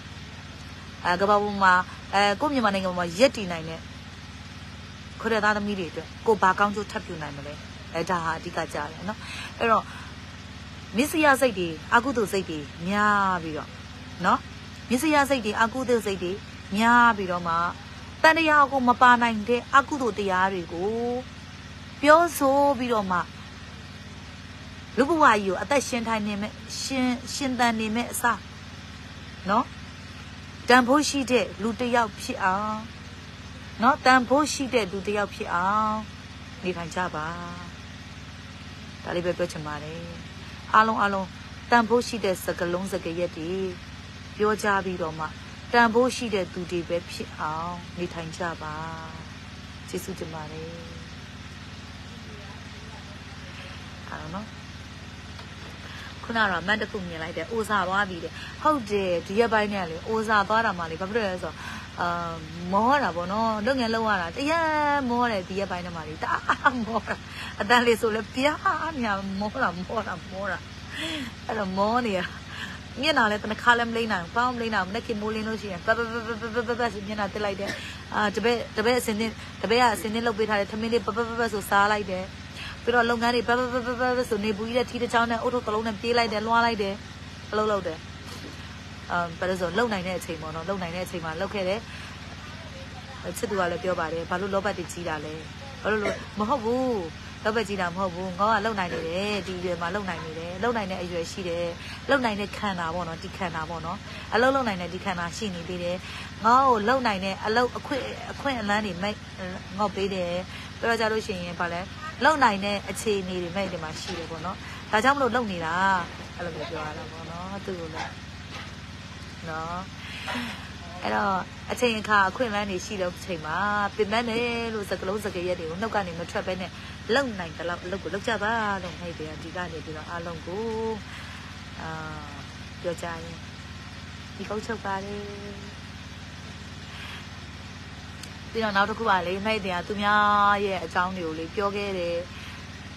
အဲကဘာပေါ်မှာအဲကိုမြန်မာနိုင်ငံမှာရက်တည်နိုင်တဲ့ခရသားသမီးတွေအတွက်ကိုဘာကောင်းကျိုးထပ်ပြနိုင်မလဲအဲဒါဟာအဓိကကြတယ်နော်အဲ့တော့မစ္စရာစိတ်တွေအကုသိုလ်စိတ်တွေများပြီးတော့နော် မြစ်စရာစိတ်တွေအကုသိုလ်စိတ်တွေများပြီးတော့မှတန်တရားကိုမပါနိုင်တဲ့အကုသိုလ်တရားတွေကိုပြောဆိုပြီးတော့မှလူဘဝကြီးကိုအသက်ရှင်ထိုင်နေမဲ့ရှင်ရှင်တန်နေမဲ့အစားနော်တန်ဖိုးရှိတဲ့လူတစ်ယောက်ဖြစ်အောင်နော်တန်ဖိုးရှိတဲ့လူတစ်ယောက်ဖြစ်အောင်နေထိုင်ကြပါဒါလေးပဲပြောချင်ပါတယ်အားလုံးအားလုံးတန်ဖိုးရှိတဲ့စကလုံးစကရက်တွေ ပြောကြပြီးတော့မှတန်ဖိုးရှိတဲ့သူတွေပဲဖြစ်အောင်နေထိုင်ကြပါကျေးဇူးတင်ပါတယ်အားလုံးနော်ခုနကတော့မတ်တခုမြင်လိုက်တယ်အိုစာသွားပြီတဲ့ဟုတ်တယ်ဒီရက်ပိုင်းနဲ့လေအိုစာသွားတာမှလေဘာဖြစ်လို့လဲဆိုတော့အာမောတာဗောနော်လုပ်ငန်းလုပ်ရတာတရမောတယ်ဒီရက်ပိုင်းနဲ့မှလေတအားမောတာအတန်လေးဆိုလဲပြားညာမောတာမောတာမောတာအဲ့တော့မောနေရ မျက်နှာလည်းတနခါလည်းမလိမ့်နိုင်ဘူးဘာမှမလိမ့်နိုင်ဘူးမနေ့ကမိုးလင်းလို့ရှိရင်ပတ်ပတ်ပတ်ပတ်ပတ်ပတ်ပတ်ဆိုမျက်နှာတက်လိုက်တယ်အာတပည့်တပည့်အစင်းတင်တပည့်ကအစင်းတင်လုတ်ပေးထားတယ်ထမင်းလေးပတ်ပတ်ပတ်ပတ်ဆိုစားလိုက်တယ်ပြီးတော့လုပ်ငန်းတွေပတ်ပတ်ပတ်ပတ်ပတ်ဆိုနေပူကြီးတဲ့ထီးတစ်ချောင်းနဲ့အုတ်ထုတ်ကလုံးနဲ့ပြေးလိုက်တယ်လွှားလိုက်တယ်အလုပ်လုပ်တယ်အာဘယ်လိုဆိုလုံနိုင်တဲ့အချိန်ပေါ့နော်လုံနိုင်တဲ့အချိန်မှာလုပ်ခဲ့တယ်ချစ်သူကလည်းပြောပါတယ်ဘာလို့လောဘတ်တကြီးတာလဲဘာလို့လို့မဟုတ်ဘူး လောဘတ်ကြီးတာမဟုတ်ဘူးငေါကလုံနိုင်နေတယ်ဒီအရွယ်မှာလုံနိုင်နေတယ်လုံနိုင်တဲ့အရွယ်ရှိတယ်လုံနိုင်တဲ့ခန္ဓာပေါ့နော်ဒီခန္ဓာပေါ့နော်အလုံးလုံနိုင်တဲ့ဒီခန္ဓာရှိနေသေးတယ်ငေါကိုလုံနိုင်တဲ့အလုံးအခွင့်အခွင့်အလန်းတွေမိတ်ငေါပေးတယ်ပြောကြလို့ရှိရင်ဗာလဲလုံနိုင်တဲ့အခြေအနေတွေမိတ်တွေမှာရှိတယ်ပေါ့နော်ဒါကြောင့်မလို့လုံနေတာအဲ့လိုမျိုးပြောရတာပေါ့နော်သူ့ကိုလည်းနော်အဲ့တော့အချိန်အခါအခွင့်အလမ်းတွေရှိတဲ့အချိန်မှာပြင်ပန်းတယ်လို့စကလုံးစကရက်တွေကိုနှုတ်ကနေမထွက်ဘဲနဲ့ လုံနိုင်တယ်လို့အလုပ်ကိုလုပ်ကြပါလို့နှိပ်တယ်ဒီကနေပြီးတော့အားလုံးကိုအာပြောကြရင်ဒီကောက်ချုပ်ပါလေပြီးတော့နောက်တစ်ခုပါလေနှိပ်တယ်ကသူများရဲ့အကြောင်းတွေကိုလေပြောခဲ့တယ်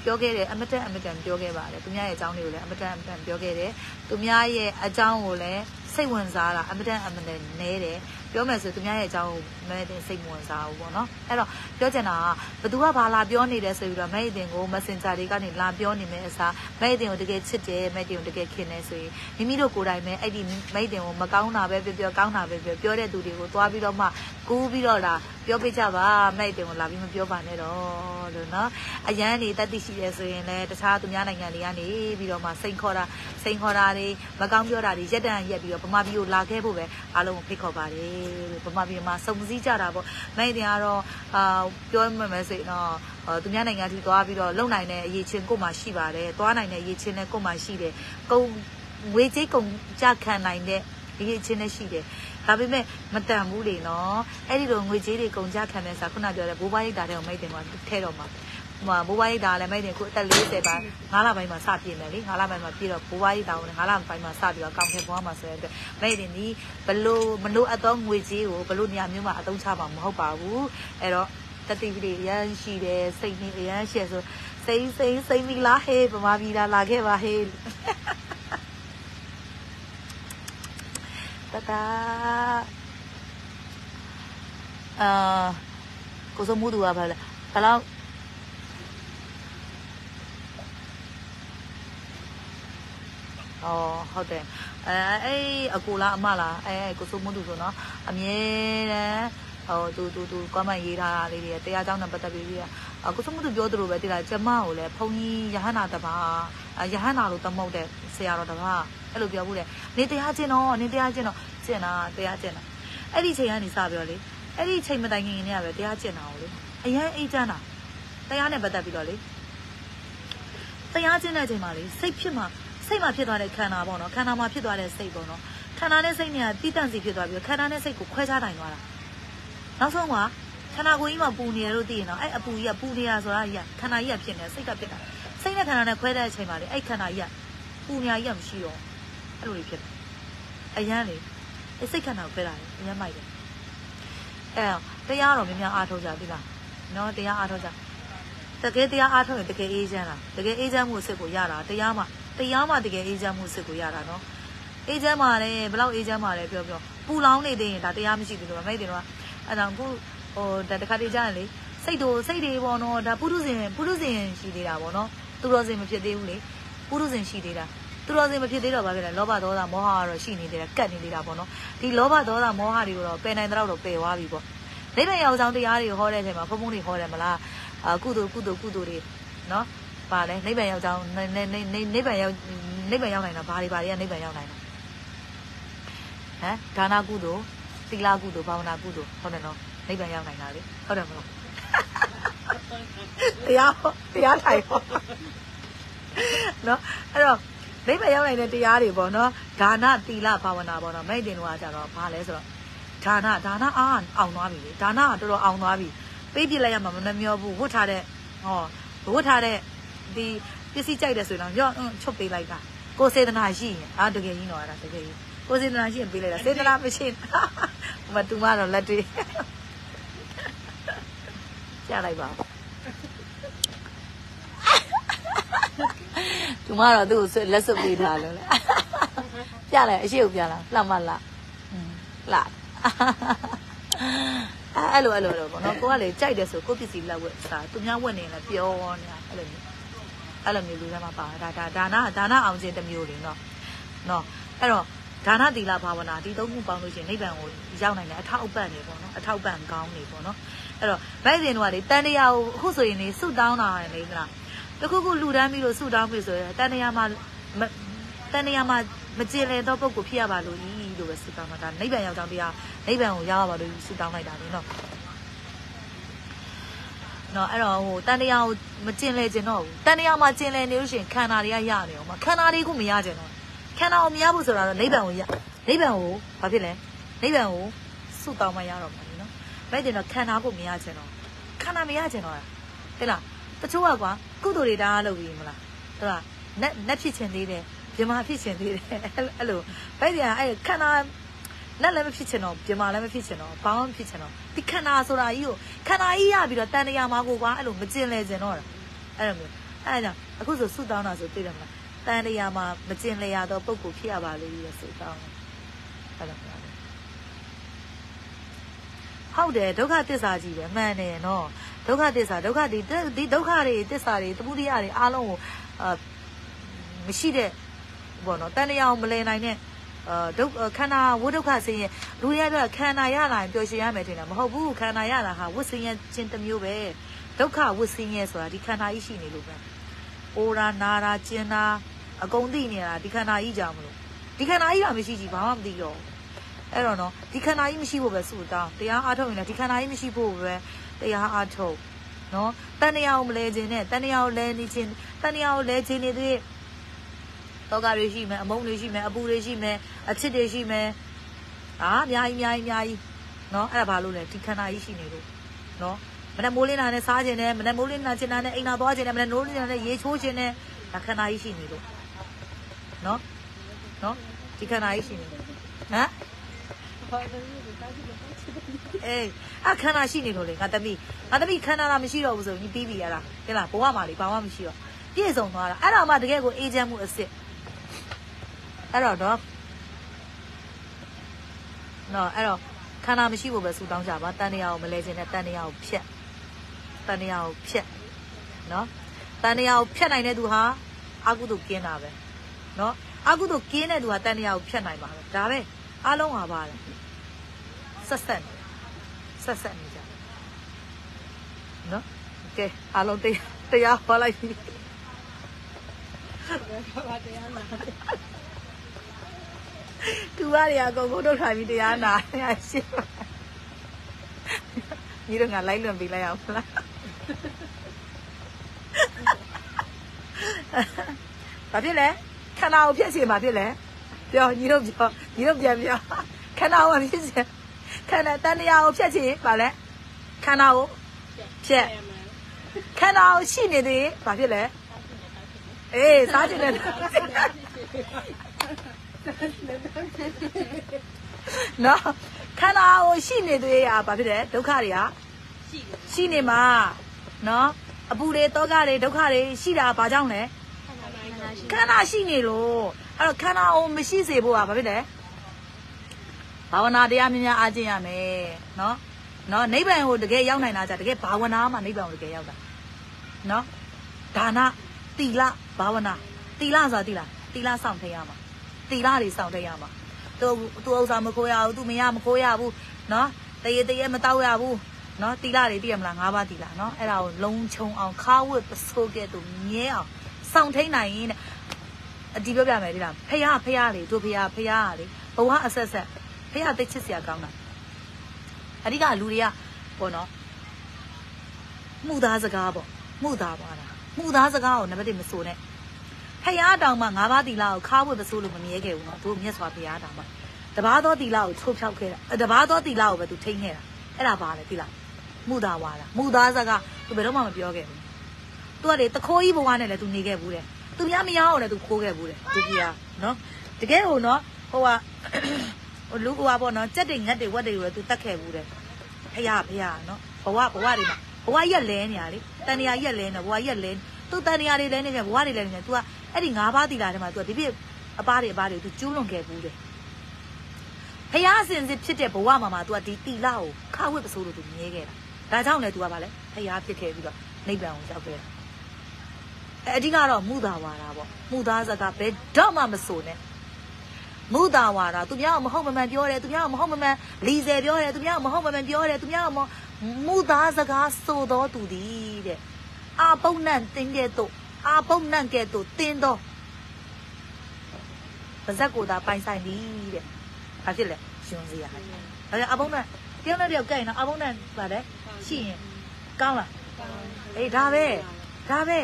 ပြောခဲ့တယ်အမတန်အမတန်ပြောခဲ့ပါတယ်သူများရဲ့အကြောင်းတွေကိုလည်းအမတန်အမတန်ပြောခဲ့တယ်သူများရဲ့အကြောင်းကိုလည်းစိတ်ဝင်စားတာအမတန်အမတန်နဲတယ်ပြောမယ်ဆိုသူများရဲ့အကြောင်းကို မဲတင်စိတ်ဝင်စားဘူးပေါ့နော်အဲ့တော့ပြောချင်တာကဘသူကဘာလာပြောနေတယ်ဆိုပြီးတော့မဲတင်ကို Messenger တွေကနေလာပြောနေမယ်အစားမဲတင်ကိုတကယ်ချစ်တယ်မဲတင်ကိုတကယ်ခင်တယ်ဆိုရင်မိမိတို့ကိုယ်တိုင်ပဲအဲ့ဒီမဲတင်ကိုမကောင်းတာပဲပြောပြောကောင်းတာပဲပြောပြောတဲ့သူတွေကိုသွားပြီးတော့မှကူးပြီးတော့လာပြောပြကြပါမဲတင်ကိုလာပြီးမပြောပါနဲ့တော့လို့နော်အရန်နေတက်တိရှိတယ်ဆိုရင်လည်းတခြားသူများနိုင်ငံတွေကနေပြီးတော့မှစိန်ခေါ်တာစိန်ခေါ်တာတွေမကောင်းပြောတာတွေရက်တန်ရက်ပြီးတော့ဗမာပြည်ကိုလာခဲ့ဖို့ပဲအားလုံးကိုဖိတ်ခေါ်ပါတယ်ဗမာပြည်မှာစုံစည်းကြတာပေါ့မဲတင်ကတော့အာပြောမှမယ်ဆိုရင်တော့သူများနိုင်ငံထိသွားပြီးတော့လုံနိုင်တဲ့အရေးချင်းကိုမှရှိပါတယ်သွားနိုင်တဲ့အရေးချင်းလည်းကိုမှရှိတယ်ကုံဝေးကြီးကုံကြခံနိုင်တဲ့အရေးချင်းလည်းရှိတယ်ဒါပေမဲ့မတန်ဘူးလေနော်အဲ့ဒီလိုငွေကြေးတွေကုန်ကြခံမဲ့စာခုနပြောတဲ့ဘိုးဘွားရိတ်တာတဲ့ကိုမိတ်တင်ကထဲတော့မှာ ဟိုမှာဘိုးဘွားရိတ်တာလည်းမိတ်တင်ခုအသက်40ပါ9လပိုင်းမှာစပြည့်မယ်လေ9လပိုင်းမှာပြည့်တော့ဘိုးဘွားရိတ်တာကိုလည်း9လပိုင်းမှာစပြီးတော့ကောင်းထဲပွားမှာဆိုတဲ့အတွက်မိတ်တင်ဒီဘလို့မလို့အတော့ငွေကြေးကိုဘလို့နေရာမျိုးမှာအသုံးချမှာမဟုတ်ပါဘူးအဲ့တော့တတိပတိရမ်းရှိတယ်စိတ်ကြီးရမ်းရှိဆိုစိတ်စိတ်စိတ်မီလာဟေးဗမာပြည်လာလာခဲ့ပါဟေးတတာအာကိုစုံမှုသူကဘာလဲဘယ်လောက် အော်ဟုတ်တယ်အဲအဲ့အကူလားအမလားအဲကိုစုံမှုသူဆိုတော့အမြဲတမ်းဟိုသူသူသူကွန်မန့်ရေးထားတာလေးတွေတရားကြောင်းနဲ့ပတ်သက်ပြီးပြီးအကိုစုံမှုသူပြောသလိုပဲတိလားကျမကိုလည်းဘုန်းကြီးယဟန္တာတပါယဟန္တာလို့သမုတ်တဲ့ဆရာတော်တပါအဲ့လိုပြောဘူးလေနေတရားကျင့်တော့နေတရားကျင့်တော့ကျင့်တာတရားကျင့်တာအဲ့ဒီချိန်ကနေစပြီးတော့လေအဲ့ဒီချိန်မတိုင်ခင်ကနေကပဲတရားကျင့်တာကိုလေအရင်အိတ်ချမ်းတာတရားနဲ့ပတ်သက်ပြီးတော့လေတရားကျင့်တဲ့ချိန်မှာလေစိတ်ဖြစ်မှာ စိတ်မှာဖြစ်သွားတဲ့ခန္ဓာပေါ့နော်ခန္ဓာမှာဖြစ်သွားတဲ့စိတ်ပေါ့နော်ခန္ဓာနဲ့စိတ်နဲ့တိတန့်စီဖြစ်သွားပြီးခန္ဓာနဲ့စိတ်ကိုခွဲခြားနိုင်သွားတာနောက်ဆုံးကခန္ဓာကိုယ်ကြီးမှာပူနေတယ်လို့သိရင်တော့အဲ့အပူကြီးကပူနေတာဆိုတာကြီးကခန္ဓာကြီးကဖြစ်နေစိတ်ကဖြစ်တာစိတ်နဲ့ခန္ဓာနဲ့ခွဲတဲ့အချိန်မှာလေအဲ့ခန္ဓာကြီးကပူညာကြီးကမရှိတော့အဲ့လိုတွေဖြစ်တယ်အရန်လေအဲ့စိတ်ခန္ဓာကိုခွဲတာလေအရန်မိုက်တယ်အဲ့တရားတော်များများအားထုတ်ကြပြီလားနော်တရားအားထုတ်ကြတကယ်တရားအားထုတ်ရင်တကယ်အေးချမ်းလားတကယ်အေးချမ်းမှုစစ်ကိုရတာတရားမှ တရားမှတကယ်အေးချမ်းမှုစစ်ကိုရတာနော်အေးချမ်းပါလေဘယ်လောက်အေးချမ်းပါလဲပြောပြောပူလောင်နေသေးရင်ဒါတရားမရှိဘူးလို့မိတ်တယ်တော့အဲ့ဒါခုဟိုတခါတည်းကြားရင်လေစိတ်တို့စိတ်တွေပေါ့နော်ဒါပုရုဇဉ်ပုရုဇဉ်ရှိသေးတာပေါ့နော်သူတော်စင်မဖြစ်သေးဘူးလေပုရုဇဉ်ရှိသေးတာသူတော်စင်မဖြစ်သေးတော့ဘာဖြစ်လဲလောဘဒေါသမောဟကတော့ရှိနေသေးတာကတ်နေသေးတာပေါ့နော်ဒီလောဘဒေါသမောဟတွေကိုတော့ပယ်နိုင်တဲ့တော့ပယ်သွားပြီပေါ့နိဗ္ဗာန်ရောက်ဆောင်တရားတွေဟောတဲ့အချိန်မှာဘုံဘုံတွေဟောတယ်မလားအာကုသိုလ်ကုသိုလ်ကုသိုလ်တွေနော် ပါလဲနိဗ္ဗာန်ရောက်ဆောင်နိနိဗ္ဗာန်ရောက်နိဗ္ဗာန်ရောက်နိုင်တာဘာတွေဘာတွေကနိဗ္ဗာန်ရောက်နိုင်တာဟမ်ဒါနကုသိုလ်သီလကုသိုလ်ဘာဝနာကုသိုလ်ဟုတ်တယ်နော်နိဗ္ဗာန်ရောက်နိုင်တာလေဟုတ်တယ်မလားတရားတရားထိုင်ပေါ့နော်အဲ့တော့နိဗ္ဗာန်ရောက်နိုင်တဲ့တရားတွေပေါ့နော်ဒါနသီလဘာဝနာပေါ့နော်မိတ်တင်တော့ကြတော့ဘာလဲဆိုတော့ဒါနဒါနအားအောင်သွားပြီလေဒါနကတော်တော်အောင်သွားပြီပေးပြလိုက်ရမှာမနှမျောဘူးဝတ်ထားတဲ့ဟောဝတ်ထားတဲ့ ဒီပစ္စည်းကြိုက်တယ်ဆိုရင်တော့ရော့ချုပ်ပေးလိုက်တာကိုစေတနာရှိရင်အာတကယ်ကြီးတော့အဲ့ဒါတကယ်ကြီးကိုစေတနာရှိရင်ပေးလိုက်တာစေတနာမရှိဟိုမှာတူမတော့လက်တွေကြားလိုက်ပါတူမတော့သူ့ကိုလက်စွပ်ပေးထားလို့လေပြလိုက်အရှိကိုပြလာလှမလှอืมလှအဲ့လိုအဲ့လိုအဲ့လိုပေါ့နော်ကိုကလေကြိုက်တယ်ဆိုကိုပစ္စည်းလက်ဝက်စားသူများဝက်နေလဲပြောနေတာအဲ့လိုမျိုး အဲ့လိုမျိုးလူထဲမှာပါဒါဒါဒါနဒါနအောင်ခြင်းတစ်မျိုးလေနော်နော်အဲ့တော့ဒါနသီလဘာဝနာဒီသုံးခုပေါင်းလို့ရှိရင်နိဗ္ဗာန်ကိုရောက်နိုင်တယ်အထောက်အပံ့နေပေါ့နော်အထောက်အပံ့ကောင်းနေပေါ့နော်အဲ့တော့ဗိုက်စဉ်တို့ကလေတန်တရားကိုအခုဆိုရင်နေဆုတောင်းတာလေမလားတခုခုလူတန်းပြီးလို့ဆုတောင်းပြီဆိုရင်တန်တရားမှာတန်တရားမှာမကြင်လည်သောပုဂ္ဂိုလ်ဖြစ်ရပါလို့ဤလို့ပဲဆုတောင်းတာဒါနိဗ္ဗာန်ရောက်ကြောင်းတရားနိဗ္ဗာန်ကိုရောက်ရပါလို့ဆုတောင်းလိုက်တာလေနော် နော်အဲ့တော့ဟိုတန်တရားကိုမကျင်လဲကျင်တော့ဘူးတန်တရားမှာကျင်လဲနေလို့ရှိရင်ခန္ဓာတွေကရနေအောင်မခန္ဓာတွေကမရကျင်တော့ခန္ဓာကိုမရဘူးဆိုတာတော့နိဗ္ဗာန်ကိုရနိဗ္ဗာန်ကိုဘာဖြစ်လဲနိဗ္ဗာန်ကိုဆုတောင်းမှရတော့မှာလေနော်ဘယ်ကျင်တော့ခန္ဓာကိုမရကျင်တော့ခန္ဓာမရကျင်တော့ဟဲ့လားတချို့ကကွာကုသိုလ်တွေတားလုပ်ပြီးမလားဟုတ်လားနက်နက်ဖြစ်ချင်သေးတယ်ပြမဖြစ်ချင်သေးတယ်အဲ့လိုဘယ်ကျင်အဲ့ခန္ဓာ လက်လည်းမဖြစ်ချင်တော့ပြမလည်းမဖြစ်ချင်တော့ဘာမှမဖြစ်ချင်တော့ဒီခန္ဓာဆိုတာကြီးကိုခန္ဓာကြီးရပြီးတော့တန်တရားမှာကိုကွာအဲ့လိုမကျင်လဲကျင်တော့တာအဲ့လိုမျိုးအဲ့ဒါကြောင့်အခုဆိုဆုတောင်းတာဆိုသိတယ်မလားတန်တရားမှာမကျင်လဲရတော့ပုံကိုဖြစ်ရပါလေလို့ဆုတောင်းအဲ့လိုမျိုးဟုတ်တယ်ဒုက္ခသစ္စာကြီးပဲမှန်တယ်နော်ဒုက္ခသစ္စာဒုက္ခဒီဒီဒုက္ခတွေသစ္စာတွေသမုဒိယတွေအားလုံးကိုအာမရှိတဲ့ဘောနော်တန်တရားကိုမလဲနိုင်တဲ့ အာဒုက္ခခန္ဓာဝိဒုက္ခဆင်းရဲလူရတဲ့ခန္ဓာရလာရင်ပျော်ရွှင်ရမယ်ထင်တာမဟုတ်ဘူးခန္ဓာရလာဟာဝိဆင်းရဲခြင်းတစ်မျိုးပဲဒုက္ခဝိဆင်းရဲဆိုတာဒီခန္ဓာကြီးရှိနေလို့ပဲအိုရာနာရာကျင်နာအကုန်သိနေတာဒီခန္ဓာကြီးကြောင့်မလို့ဒီခန္ဓာကြီးကမရှိကြည့်ဘာမှမသိတော့အဲ့တော့နော်ဒီခန္ဓာကြီးမရှိဖို့ပဲစုတောင်းတရားအားထုတ်ရင်လည်းဒီခန္ဓာကြီးမရှိဖို့ပဲတရားအားထုတ်နော်တဏှာကိုမလဲခြင်းနဲ့တဏှာကိုလဲနေခြင်းတဏှာကိုလဲခြင်းနေတဲ့ တောကတွေရှိမယ်အမုန်းတွေရှိမယ်အပူတွေရှိမယ်အချစ်တွေရှိမယ်အာအများကြီးအများကြီးအများကြီးနော်အဲ့ဒါဘာလို့လဲဒီခန္ဓာကြီးရှိနေလို့နော်မနေ့မိုးလင်းတာနဲ့စားခြင်းနဲ့မနေ့မိုးလင်းတာခြင်းနဲ့အိမ်သာသွားခြင်းနဲ့မနေ့နိုးလင်းတာနဲ့ရေချိုးခြင်းနဲ့ဒါခန္ဓာကြီးရှိနေလို့နော်နော်ဒီခန္ဓာကြီးရှိနေဟမ်အေးအခန္ဓာရှိနေလို့လေငါသမီးငါသမီးခန္ဓာလာမရှိတော့ဘူးဆိုရင်ပြီးပြီရလားဟဲ့လားဘဝမှာလေဘာမှမရှိတော့ပြည့်စုံသွားတာအဲ့တော့မှတကယ်ကိုအေးချမ်းမှုအစ်စ် အဲ့တော့တော့နော်အဲ့တော့ခန္ဓာမရှိဖို့ပဲဆူတောင်းကြပါတန်တရားကိုမလဲခြင်းနဲ့တန်တရားကိုဖြတ်တန်တရားကိုဖြတ်နော်တန်တရားကိုဖြတ်နိုင်တဲ့သူဟာအကုသို့ကင်းတာပဲနော်အကုသို့ကင်းတဲ့သူဟာတန်တရားကိုဖြတ်နိုင်ပါပဲဒါပဲအားလုံးဟာပါတယ်ဆက်ဆက်နေဆက်ဆက်နေကြနော်ကဲအားလုံးတရားတရားဟောလိုက်ပြီ သူကတွေအကုန်ကုန်ထုတ်ထားပြီးတရားနာရရှိညီတို့ငါလိုက်လွန်ပေးလိုက်အောင်မလားဘာဖြစ်လဲခန္ဓာကိုဖြစ်စီမှာဖြစ်လဲပြောညီတို့ပြောညီတို့ပြန်ပြောခန္ဓာကိုဖြစ်စီခန္ဓာတဏှာကိုဖြတ်ချင်ပါလဲခန္ဓာကိုဖြတ်ခန္ဓာကိုရှိနေသေးဘာဖြစ်လဲအေးစားချင်တယ် နော်ခန္ဓာကိုရှိနေသေးရဘာဖြစ်လဲဒုက္ခတွေကရှိနေမှာနော်အပူတွေတောကတွေဒုက္ခတွေရှိတာဘာကြောင့်လဲခန္ဓာရှိနေလို့အဲ့တော့ခန္ဓာကိုမရှိစေဖို့ကဘာဖြစ်လဲဘာဝနာတရားများများအားကျင့်ရမယ်နော်နော်နိဗ္ဗာန်ကိုတကယ်ရောက်နိုင်တာကြတကယ်ဘာဝနာမှာနိဗ္ဗာန်ကိုတကယ်ရောက်တာနော်ဒါနတိလဘာဝနာတိလဆိုတာတိလတိလစောင့်ထည့်ရမှာ တိလတွေစောင့်ထည့်ရမှာသူသူဥစ္စာမခိုးရဘူးသူမရမခိုးရဘူးနော်တရေတရေမတောက်ရဘူးနော်တိလတွေသိရမလား၅ပါးတိလနော်အဲ့ဒါကိုလုံခြုံအောင်ခါဝတ်ပစိုးကဲ့သူမြဲအောင်စောင့်ထိန်နိုင်ရင်တဲ့အဒီပြောပြမယ်ဒီလားဖះဖះလေတို့ဖះဖះလေဘဝအဆက်ဆက်ဖះသိချစ်စရာကောင်းတာအဓိကလူတွေကပေါ့နော်မှုသားစကားပေါ့မှုသားပါလားမှုသားစကားကိုနံပါတ်1မစိုးနဲ့ ဖះတောင်မှ၅ပါးတီလာကိုခါဝတ်ပစိုးလို့မမြဲခဲ့ဘူးနော်တို့မြတ်စွာဘုရားတောင်မှတဘာသောတီလာကိုချိုးဖြောက်ခဲ့တာတဘာသောတီလာကိုပဲသူထိန်းခဲ့တာအဲ့ဒါပါလေတီလာမှုသားဝါလားမှုသားစကားသူဘယ်တော့မှမပြောခဲ့ဘူးသူကလေတခိုးကြီးဘဝနဲ့လည်းသူနေခဲ့ဘူးတဲ့သူများမရအောင်လည်းသူခိုးခဲ့ဘူးတဲ့သူကြီးကနော်တကယ်ဟိုနော်ဟိုကဟိုလူကွာပေါ့နော်ကြက်တွေငတ်တွေဝက်တွေကိုလည်းသူတတ်ခဲ့ဘူးတဲ့ဖះဖះနော်ဘဝဘဝတွေမှာဘဝရက်လဲနေရလေတန်တရာရက်လဲနေဘဝရက်လဲ သူတန်တရာတွေလဲနေတယ်ဘဝတွေလဲနေတယ် तू ကအဲ့ဒီ၅ပါးတီလာထဲမှာ तू ကဒီပြ အပားတွေအပားတွေ तू ကျူးလွန်ခဲ့ဘူးတဲ့ဖះအစဉ်စစ်ဖြစ်တဲ့ဘဝမှာမှာ तू ကဒီတီလာကိုခဝတ်ပစိုးလို့ तू မြဲခဲ့တာဒါကြောင့်လည်း तू ကဗာလဲဖះဖြစ်ခဲ့ပြီးတော့နိဗ္ဗာန်ကိုရောက်ခဲ့တာအဲအဓိကတော့မူတာဝါဒပေါ့မူသားစကားဘယ်တော့မှမစိုးနဲ့မူတာဝါဒသူများကမဟုတ်မမှန်ပြောတယ်သူများကမဟုတ်မမှန်လီဆယ်ပြောတယ်သူများကမဟုတ်မမှန်ပြောတယ်သူများကမမူသားစကားဆိုတော်သူသည်တဲ့ အာပုံနန့်တင်းတဲ့တို့အာပုံနန့်ကဲ့သို့တင်းတော့ပါဇက်ကိုသာပိုင်ဆိုင်သည်တဲ့ဘာဖြစ်လဲရှင်စရာဒါကြောင့်အပုံနန့်တယောက်နဲ့တယောက်ကဲ့ရင်တော့အပုံနန့်ပါတယ်ရှိရင်ကောင်းလားအေးဒါပဲဒါပဲ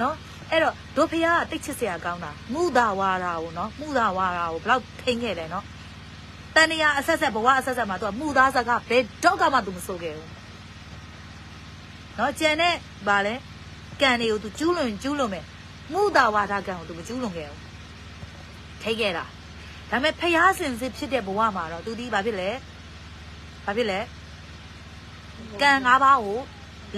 နော်အဲ့တော့ဒုဖယားကတိတ်ချစ်စရာကောင်းတာမူတာဝါရာကိုနော်မူတာဝါရာကိုဘယ်လောက်ထိန်ခဲ့လဲနော်တန်တရားအဆက်ဆက်ဘဝအဆက်ဆက်မှာသူကမူသားစကားဘယ်တော့မှသူမစိုးခဲ့ဘူး နော်ကျန်တဲ့ဗာလဲကံတွေကို तू ကျူးလွန်ကျူးလွန်မယ်မုဒဝါဒကံကို तू မကျူးလွန်ခဲ့ဘူးထိခဲ့တာဒါပေမဲ့ဖျားစင်စစ်ဖြစ်တဲ့ဘဝမှာတော့ तू ဒီဘာဖြစ်လဲဘာဖြစ်လဲကံ၅ပါးကို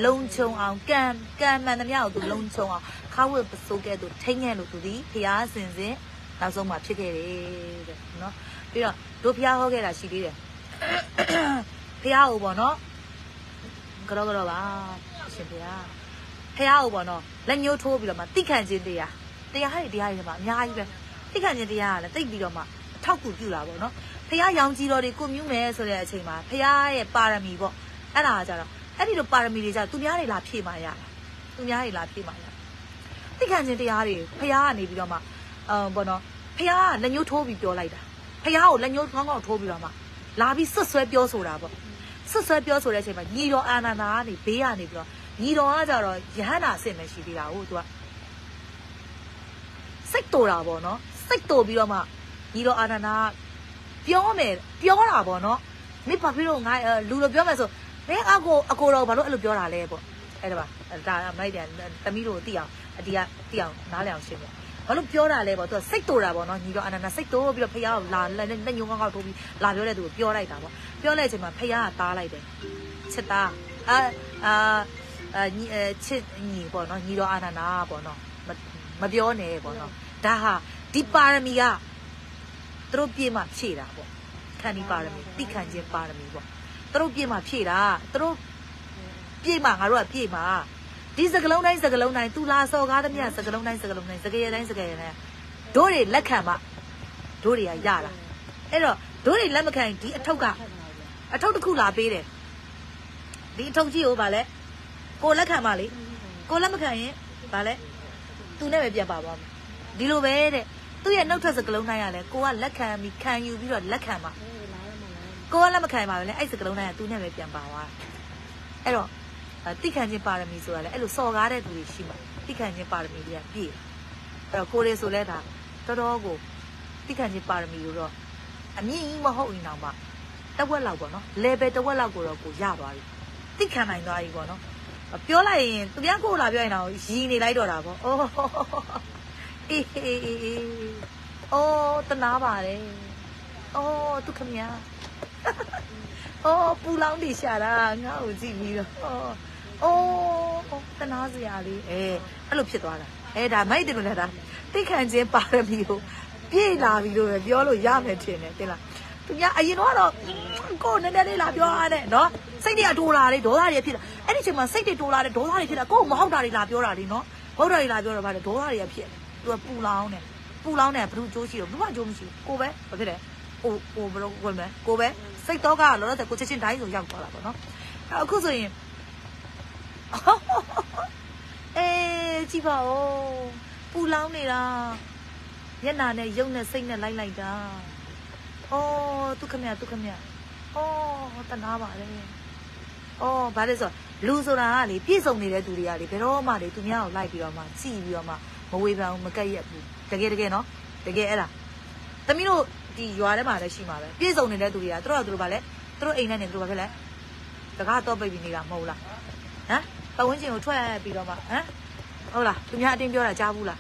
လုံခြုံအောင်ကံကံမှန်သမျှကို तू လုံခြုံအောင်ခါဝတ်ပစိုးကဲ့ तू ထိငဲ့လို့ तू ဒီဖျားစင်စစ်နောက်ဆုံးမှာဖြစ်ခဲ့တယ်တဲ့နော်ပြီးတော့တို့ဖျားဟောခဲ့တာရှိသေးတယ်ဖျားဟိုပေါ့နော်ကြောကြောပါ အရှင်ဖျားဖះကိုပေါ့နော်လက်ညှိုးထိုးပြီးတော့မှတိခန့်ခြင်းတရားတရားဟဲ့တရားတွေမှာအများကြီးပဲတိခန့်ခြင်းတရားကလည်းတိတ်ပြီးတော့မှအထောက်ကူပြုတာပေါ့နော်ဖះရောင်ကြီးတော်တွေကိုမြူးမယ်ဆိုတဲ့အချိန်မှာဖះရဲ့ပါရမီပေါ့အဲ့ဒါကကြတော့အဲ့ဒီလိုပါရမီတွေကြသူများတွေလာဖြည့်มาရတာသူများတွေလာဖြည့်มาရတိခန့်ခြင်းတရားတွေဖះကနေပြီးတော့မှအမ်ပေါ့နော်ဖះကလက်ညှိုးထိုးပြီးပြောလိုက်တာဖះကိုလက်ညှိုးကောင်းကောင်းထိုးပြီးတော့မှလာပြီးဆွတ်ဆွဲပြောဆိုတာပေါ့ဆွတ်ဆွဲပြောဆိုတဲ့အချိန်မှာညီတော်အာနန္ဒာကနေဘေးကနေပြီးတော့ ညီတော်ကကြတော့ယဟန္တာအစ်မရှိသေးတာဟုတ်သူကစိတ်တူတာပေါ့နော်စိတ်တူပြီးတော့မှညီတော်အာနန္ဒာပြောမယ်ပြောတာပေါ့နော်မင်းဘာဖြစ်လို့ငါလူလိုပြောမယ်ဆိုမင်းအကိုအကိုတော်ဘာလို့အဲ့လိုပြောတာလဲပေါ့အဲ့ဒါပါဒါမိုက်တယ်တမီးတို့သိအောင်အဒီကသိအောင်နားလည်အောင်ရှင်းပြဘာလို့ပြောတာလဲပေါ့သူကစိတ်တူတာပေါ့နော်ညီတော်အာနန္ဒာစိတ်တူပြီးတော့ဖះကိုလာလက်ညုံကောင်းကောင်းထိုးပြီးလာပြောတဲ့သူကိုပြောလိုက်တာပေါ့ပြောလိုက်ချိန်မှာဖះကတားလိုက်တယ်ချစ်သားအာအာ အဲညီအဲချစ်ညီပေါ့နော်ညီတော်အာနန္ဒာပေါ့နော်မပြောနဲ့ပေါ့နော်ဒါဟာဒီပါရမီကသူတို့ပြေးမှဖြည့်တာပေါ့ခန္ဒီပါရမီတိခန့်ခြင်းပါရမီပေါ့သူတို့ပြေးမှဖြည့်တာသူတို့ပြေးမှငါတို့ကပြေးမှဒီစကလုံးတိုင်းစကလုံးတိုင်းသူလာစော်ကားသမျှစကလုံးတိုင်းစကလုံးတိုင်းစကရတိုင်းစကရတိုင်းတို့တွေလက်ခံမှတို့တွေကရတာအဲ့တော့တို့တွေလက်မခံဒီအထုပ်ကအထုပ်တစ်ခုလာပေးတယ်ဒီအထုပ်ကြီးကိုဗာလဲ ကိုလက်ခံပါလေကိုလက်မခံရင်ဗာလဲသူနဲ့ပဲပြန်ပါပါမယ်ဒီလိုပဲတဲ့သူ့ရဲ့နှုတ်ထွက်စကလုံးတိုင်းကလည်းကိုကလက်ခံပြီးခံယူပြီးတော့လက်ခံပါကိုကလက်မခံပါဘူးလေအဲ့စကလုံးတိုင်းကသူနဲ့ပဲပြန်ပါသွားအဲ့တော့တိခံခြင်းပါရမီဆိုတာလေအဲ့လိုစော်ကားတဲ့သူတွေရှိမှာတိခံခြင်းပါရမီတွေကပြည့်အဲ့တော့ကိုလေးဆိုလဲဒါတော်တော်ကိုတိခံခြင်းပါရမီလို့တော့အမြင့်ကြီးမဟုတ်ရင်တော့မှတဝက်လောက်ပေါ့နော် level တဝက်လောက်ကိုတော့ကိုရသွားပြီတိခံနိုင်သွားပြီပေါ့နော် ပြောလိုက်ရင်သူများကိုလာပြောရင်တော့ရီနေလိုက်တော့တာပေါ့အိုးအေးအေးအေးအေးအိုးတနာပါတယ်အိုးသူခမညာအိုးပူလောင်းနေရှာတာငါ့ကိုကြည့်ပြီးတော့အိုးတနာစရာလေးအဲအဲ့လိုဖြစ်သွားတာအဲဒါမိုက်တယ်လို့လည်းဒါသိခံခြင်းပါရမီကိုပြေးလာပြီလို့ပဲပြောလို့ရမယ်ထင်တယ်တင်လားသူများအရင်တော့ကိုနည်းနည်းလေးလာပြောရတဲ့နော် စိတ်တွေကတိုးလာတယ်ဒေါသတွေဖြစ်လာအဲ့ဒီချိန်မှာစိတ်တွေတိုးလာတယ်ဒေါသတွေဖြစ်လာကိုယ်မဟုတ်တာတွေလာပြောတာလေနော်ဟုတ်တာတွေလာပြောတော့ဗါတယ်ဒေါသတွေကဖြစ်သူကပူလောင်းတယ်ပူလောင်းတယ်ဘယ်သူအကျိုးရှိတော့ဘယ်မှအကျိုးမရှိဘူးကိုပဲဘာဖြစ်လဲဟိုဟိုဘယ်လိုဝင်မလဲကိုပဲစိတ်တော့ကလောလောဆယ်ကိုချက်ချင်းတိုင်းဆိုရောက်သွားတာပေါ့နော်အဲ့အခုဆိုရင်အေးကြည့်ပါဦးပူလောင်းနေတာမျက်နာနဲ့ရုပ်နဲ့စိတ်နဲ့လိုက်လိုက်တာအော်သူခမရသူခမရအော်တနာပါလေ အော်ဘာလဲဆိုလူဆိုတာကလေပြည့်စုံနေတဲ့သူတွေကလေဘယ်တော့မှလေသူများကိုလိုက်ပြီးတော့မှကြည့်ပြီးတော့မှမဝေဖန်ဘူးမကက်ရက်ဘူးတကယ်တကယ်နော်တကယ်အဲ့ဒါသမီးတို့ဒီရွာထဲမှာလည်းရှိမှာပဲပြည့်စုံနေတဲ့သူတွေကသူတို့ကသူတို့ဗာလဲသူတို့အိမ်ထဲနေသူတို့ဗာဖြစ်လဲတကားတော့ပိတ်ပြီးနေတာမဟုတ်လားဟမ်ပတ်ဝန်းကျင်ကိုထွက်ပြီးတော့မှဟမ်ဟုတ်လားသူများအတင်းပြောတာကြားဘူးလား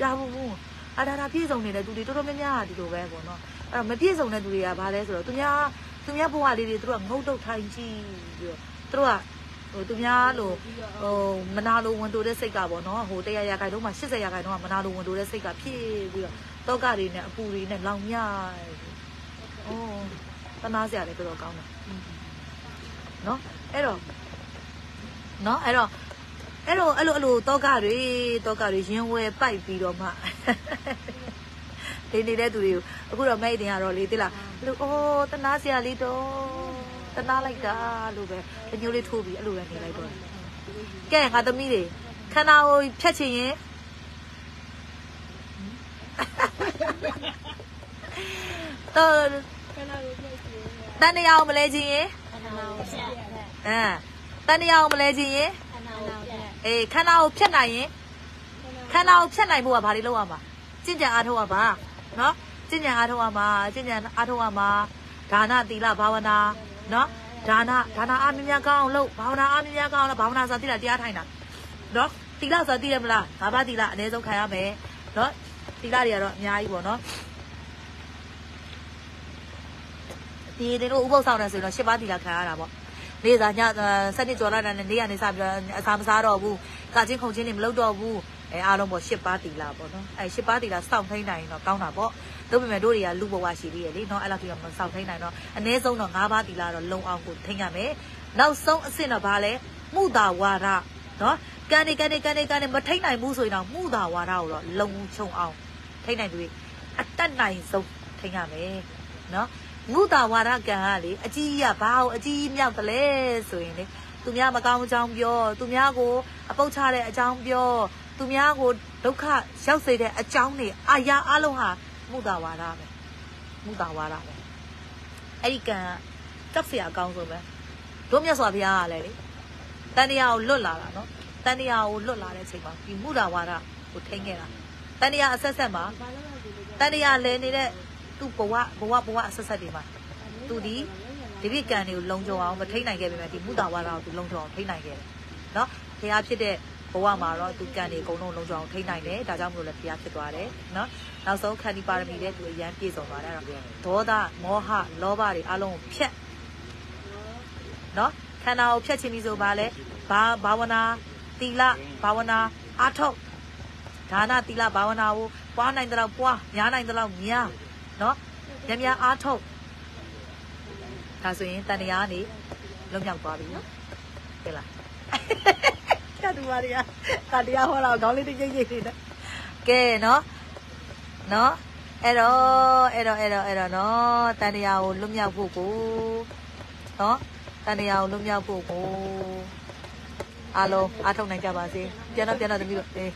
ကြားဘူးဘူးအာဒါဒါပြည့်စုံနေတဲ့သူတွေတော်တော်များများကဒီလိုပဲပေါ့နော်အဲ့တော့မပြည့်စုံတဲ့သူတွေကဘာလဲဆိုတော့သူများသူများဘဝလေးတွေသူတို့ကငုတ်တုတ်ထိုင်ကြည့်ပြီးတော့ သူတို့ကဟိုသူများလို့ဟိုမနာလိုဝန်တိုတဲ့စိတ်ကပေါ့နော်ဟို100ရာခိုင်နှုန်းမှာ80ရာခိုင်နှုန်းကမနာလိုဝန်တိုတဲ့စိတ်ကဖြစ်ပြီးတော့သူတောကတွေနဲ့အပူတွေနဲ့လောင်မြအိုးတနာစရာလည်းတော်တော်ကောင်းတယ်နော်အဲ့တော့နော်အဲ့တော့အဲ့လိုအဲ့လိုအဲ့လိုတောကတွေတောကတွေရင်ဝဲပိုက်ပြီးတော့မှနေနေတဲ့သူတွေကိုအခုတော့မဲ့တင်ရတော့လေတိလားဘလို့အိုးတနာစရာလေးတော့ တနာလိုက်တာလို့ပဲအညိုးလေးထိုးပြီးအဲ့လိုပဲနေလိုက်တော့ကဲငါသမီးတွေခန္ဓာကိုယ်ဖြတ်ချင်ရင်တော့တန်တရားအောင်မလဲခြင်းရင်အမ်တန်တရားအောင်မလဲခြင်းရင်အေးခန္ဓာကိုဖြတ်နိုင်ရင်ခန္ဓာကိုဖြတ်နိုင်ဖို့ကဘာတွေလုပ်ရမှာကျင့်ကြံအားထုတ်ရမှာနော်ကျင့်ကြံအားထုတ်ရမှာကျင့်ကြံအားထုတ်ရမှာဒါနသီလဘာဝနာ နော်ဒါနဒါနအားမြများကောင်းအောင်လုပ်ဘာဝနာအားမြများကောင်းအောင်လုပ်ဘာဝနာဆိုတာသိလားတရားထိုင်တာနော်သီလဆိုတာသိရမလားဘာဘာသီလအနည်းဆုံးခံရမယ်နော်သီလတွေကတော့အများကြီးပေါ့နော်ဒီတွေတို့ဥပုသ်ဆောင်တယ်ဆိုရင်တော့၈ပါးသီလခံရတာပေါ့နေ့စားညစနစ်ကြော်လာတဲ့နေ့ကနေစပြီးတော့အစာမစားတော့ဘူးကချင်းခုန်ချင်းတွေမလုပ်တော့ဘူးအဲအားလုံးပေါ့၈ပါးသီလပေါ့နော်အဲ၈ပါးသီလစောင့်ထိန်နိုင်ရင်တော့ကောင်းတာပေါ့ တို့ပေမဲ့တို့တွေကလူဘဝရှိသေးရဲ့လေနော်အဲ့လောက်ပြီးတော့မစောင့်ထိန်နိုင်တော့အနည်းဆုံးတော့၅ပါးသီလတော့လုံအောင်ကိုထိန်ရမယ်နောက်ဆုံးအဆင့်တော့ဗာလဲမှုတာဝါဒနော်ကန်နေကန်နေကန်နေကန်နေမထိန်နိုင်ဘူးဆိုရင်တော့မှုတာဝါဒကိုတော့လုံချုံအောင်ထိန်နိုင်သူအတက်နိုင်ဆုံးထိန်ရမယ်နော်မုတာဝါဒကံကလေအကြီးကြီးကဘာကိုအကြီးကြီးမြောက်တယ်လဲဆိုရင်လေသူများမကောင်းအကြောင်းပြောသူများကိုအပုတ်ချတဲ့အကြောင်းပြောသူများကိုဒုက္ခရောက်စေတဲ့အကြောင်းတွေအာရအလုံးဟာ မုတာဝါဒပဲမုတာဝါဒပဲအဲ့ဒီကံတက်เสียအကောင်းဆုံးပဲတို့မြတ်စွာဘုရားကလည်းလေတန်တရားကိုလွတ်လာတာနော်တန်တရားကိုလွတ်လာတဲ့အချိန်မှာဒီမုတာဝါဒကိုထိန်းခဲ့တာတန်တရားအဆက်ဆက်မှာတန်တရားလဲနေတဲ့သူ့ဘဝဘဝဘဝအဆက်ဆက်တွေမှာသူဒီဒီပြကံတွေကိုလုံခြုံအောင်မထိန်းနိုင်ခဲ့ပေမဲ့ဒီမုတာဝါဒကိုသူလုံခြုံအောင်ထိန်းနိုင်ခဲ့တယ်နော်ဘုရားဖြစ်တဲ့ ဘဝမှာတော့သူကံတွေအကုန်လုံးလုံခြုံအောင်ထိန်းနိုင်တယ်ဒါကြောင့်မလို့လည်းဘုရားဖြစ်သွားတယ်နော်နောက်ဆုံးခန္တီပါရမီတဲ့သူအရန်ပြည့်စုံသွားတယ်အဲ့တော့ဒေါသမောဟလောဘတွေအလုံးကိုဖြတ်နော်ခန္ဓာကိုဖြတ်ခြင်းပြီးဆိုပါလဲဘာဘာဝနာတီလဘာဝနာအာထုတ်ဒါနတီလဘာဝနာကိုပွားနိုင်တဲ့လောက်ပွားများနိုင်တဲ့လောက်များနော်များများအားထုတ်ဒါဆိုရင်တန်တရားကနေလွတ်မြောက်သွားပြီနော်ဟဲ့လား ကျတူပါရီကတရားဟောတော့ခေါင်းလေးတစ်ကြိတ်ကြိတ်နေတယ်ကဲနော်နော်အဲ့တော့အဲ့တော့အဲ့တော့အဲ့တော့နော်တန်တရားကိုလွတ်မြောက်ဖို့ကိုနော်တန်တရားကိုလွတ်မြောက်ဖို့ကိုအားလုံးအားထုတ်နိုင်ကြပါစေပြန်တော့ပြန်တော့တမီးတို့အေး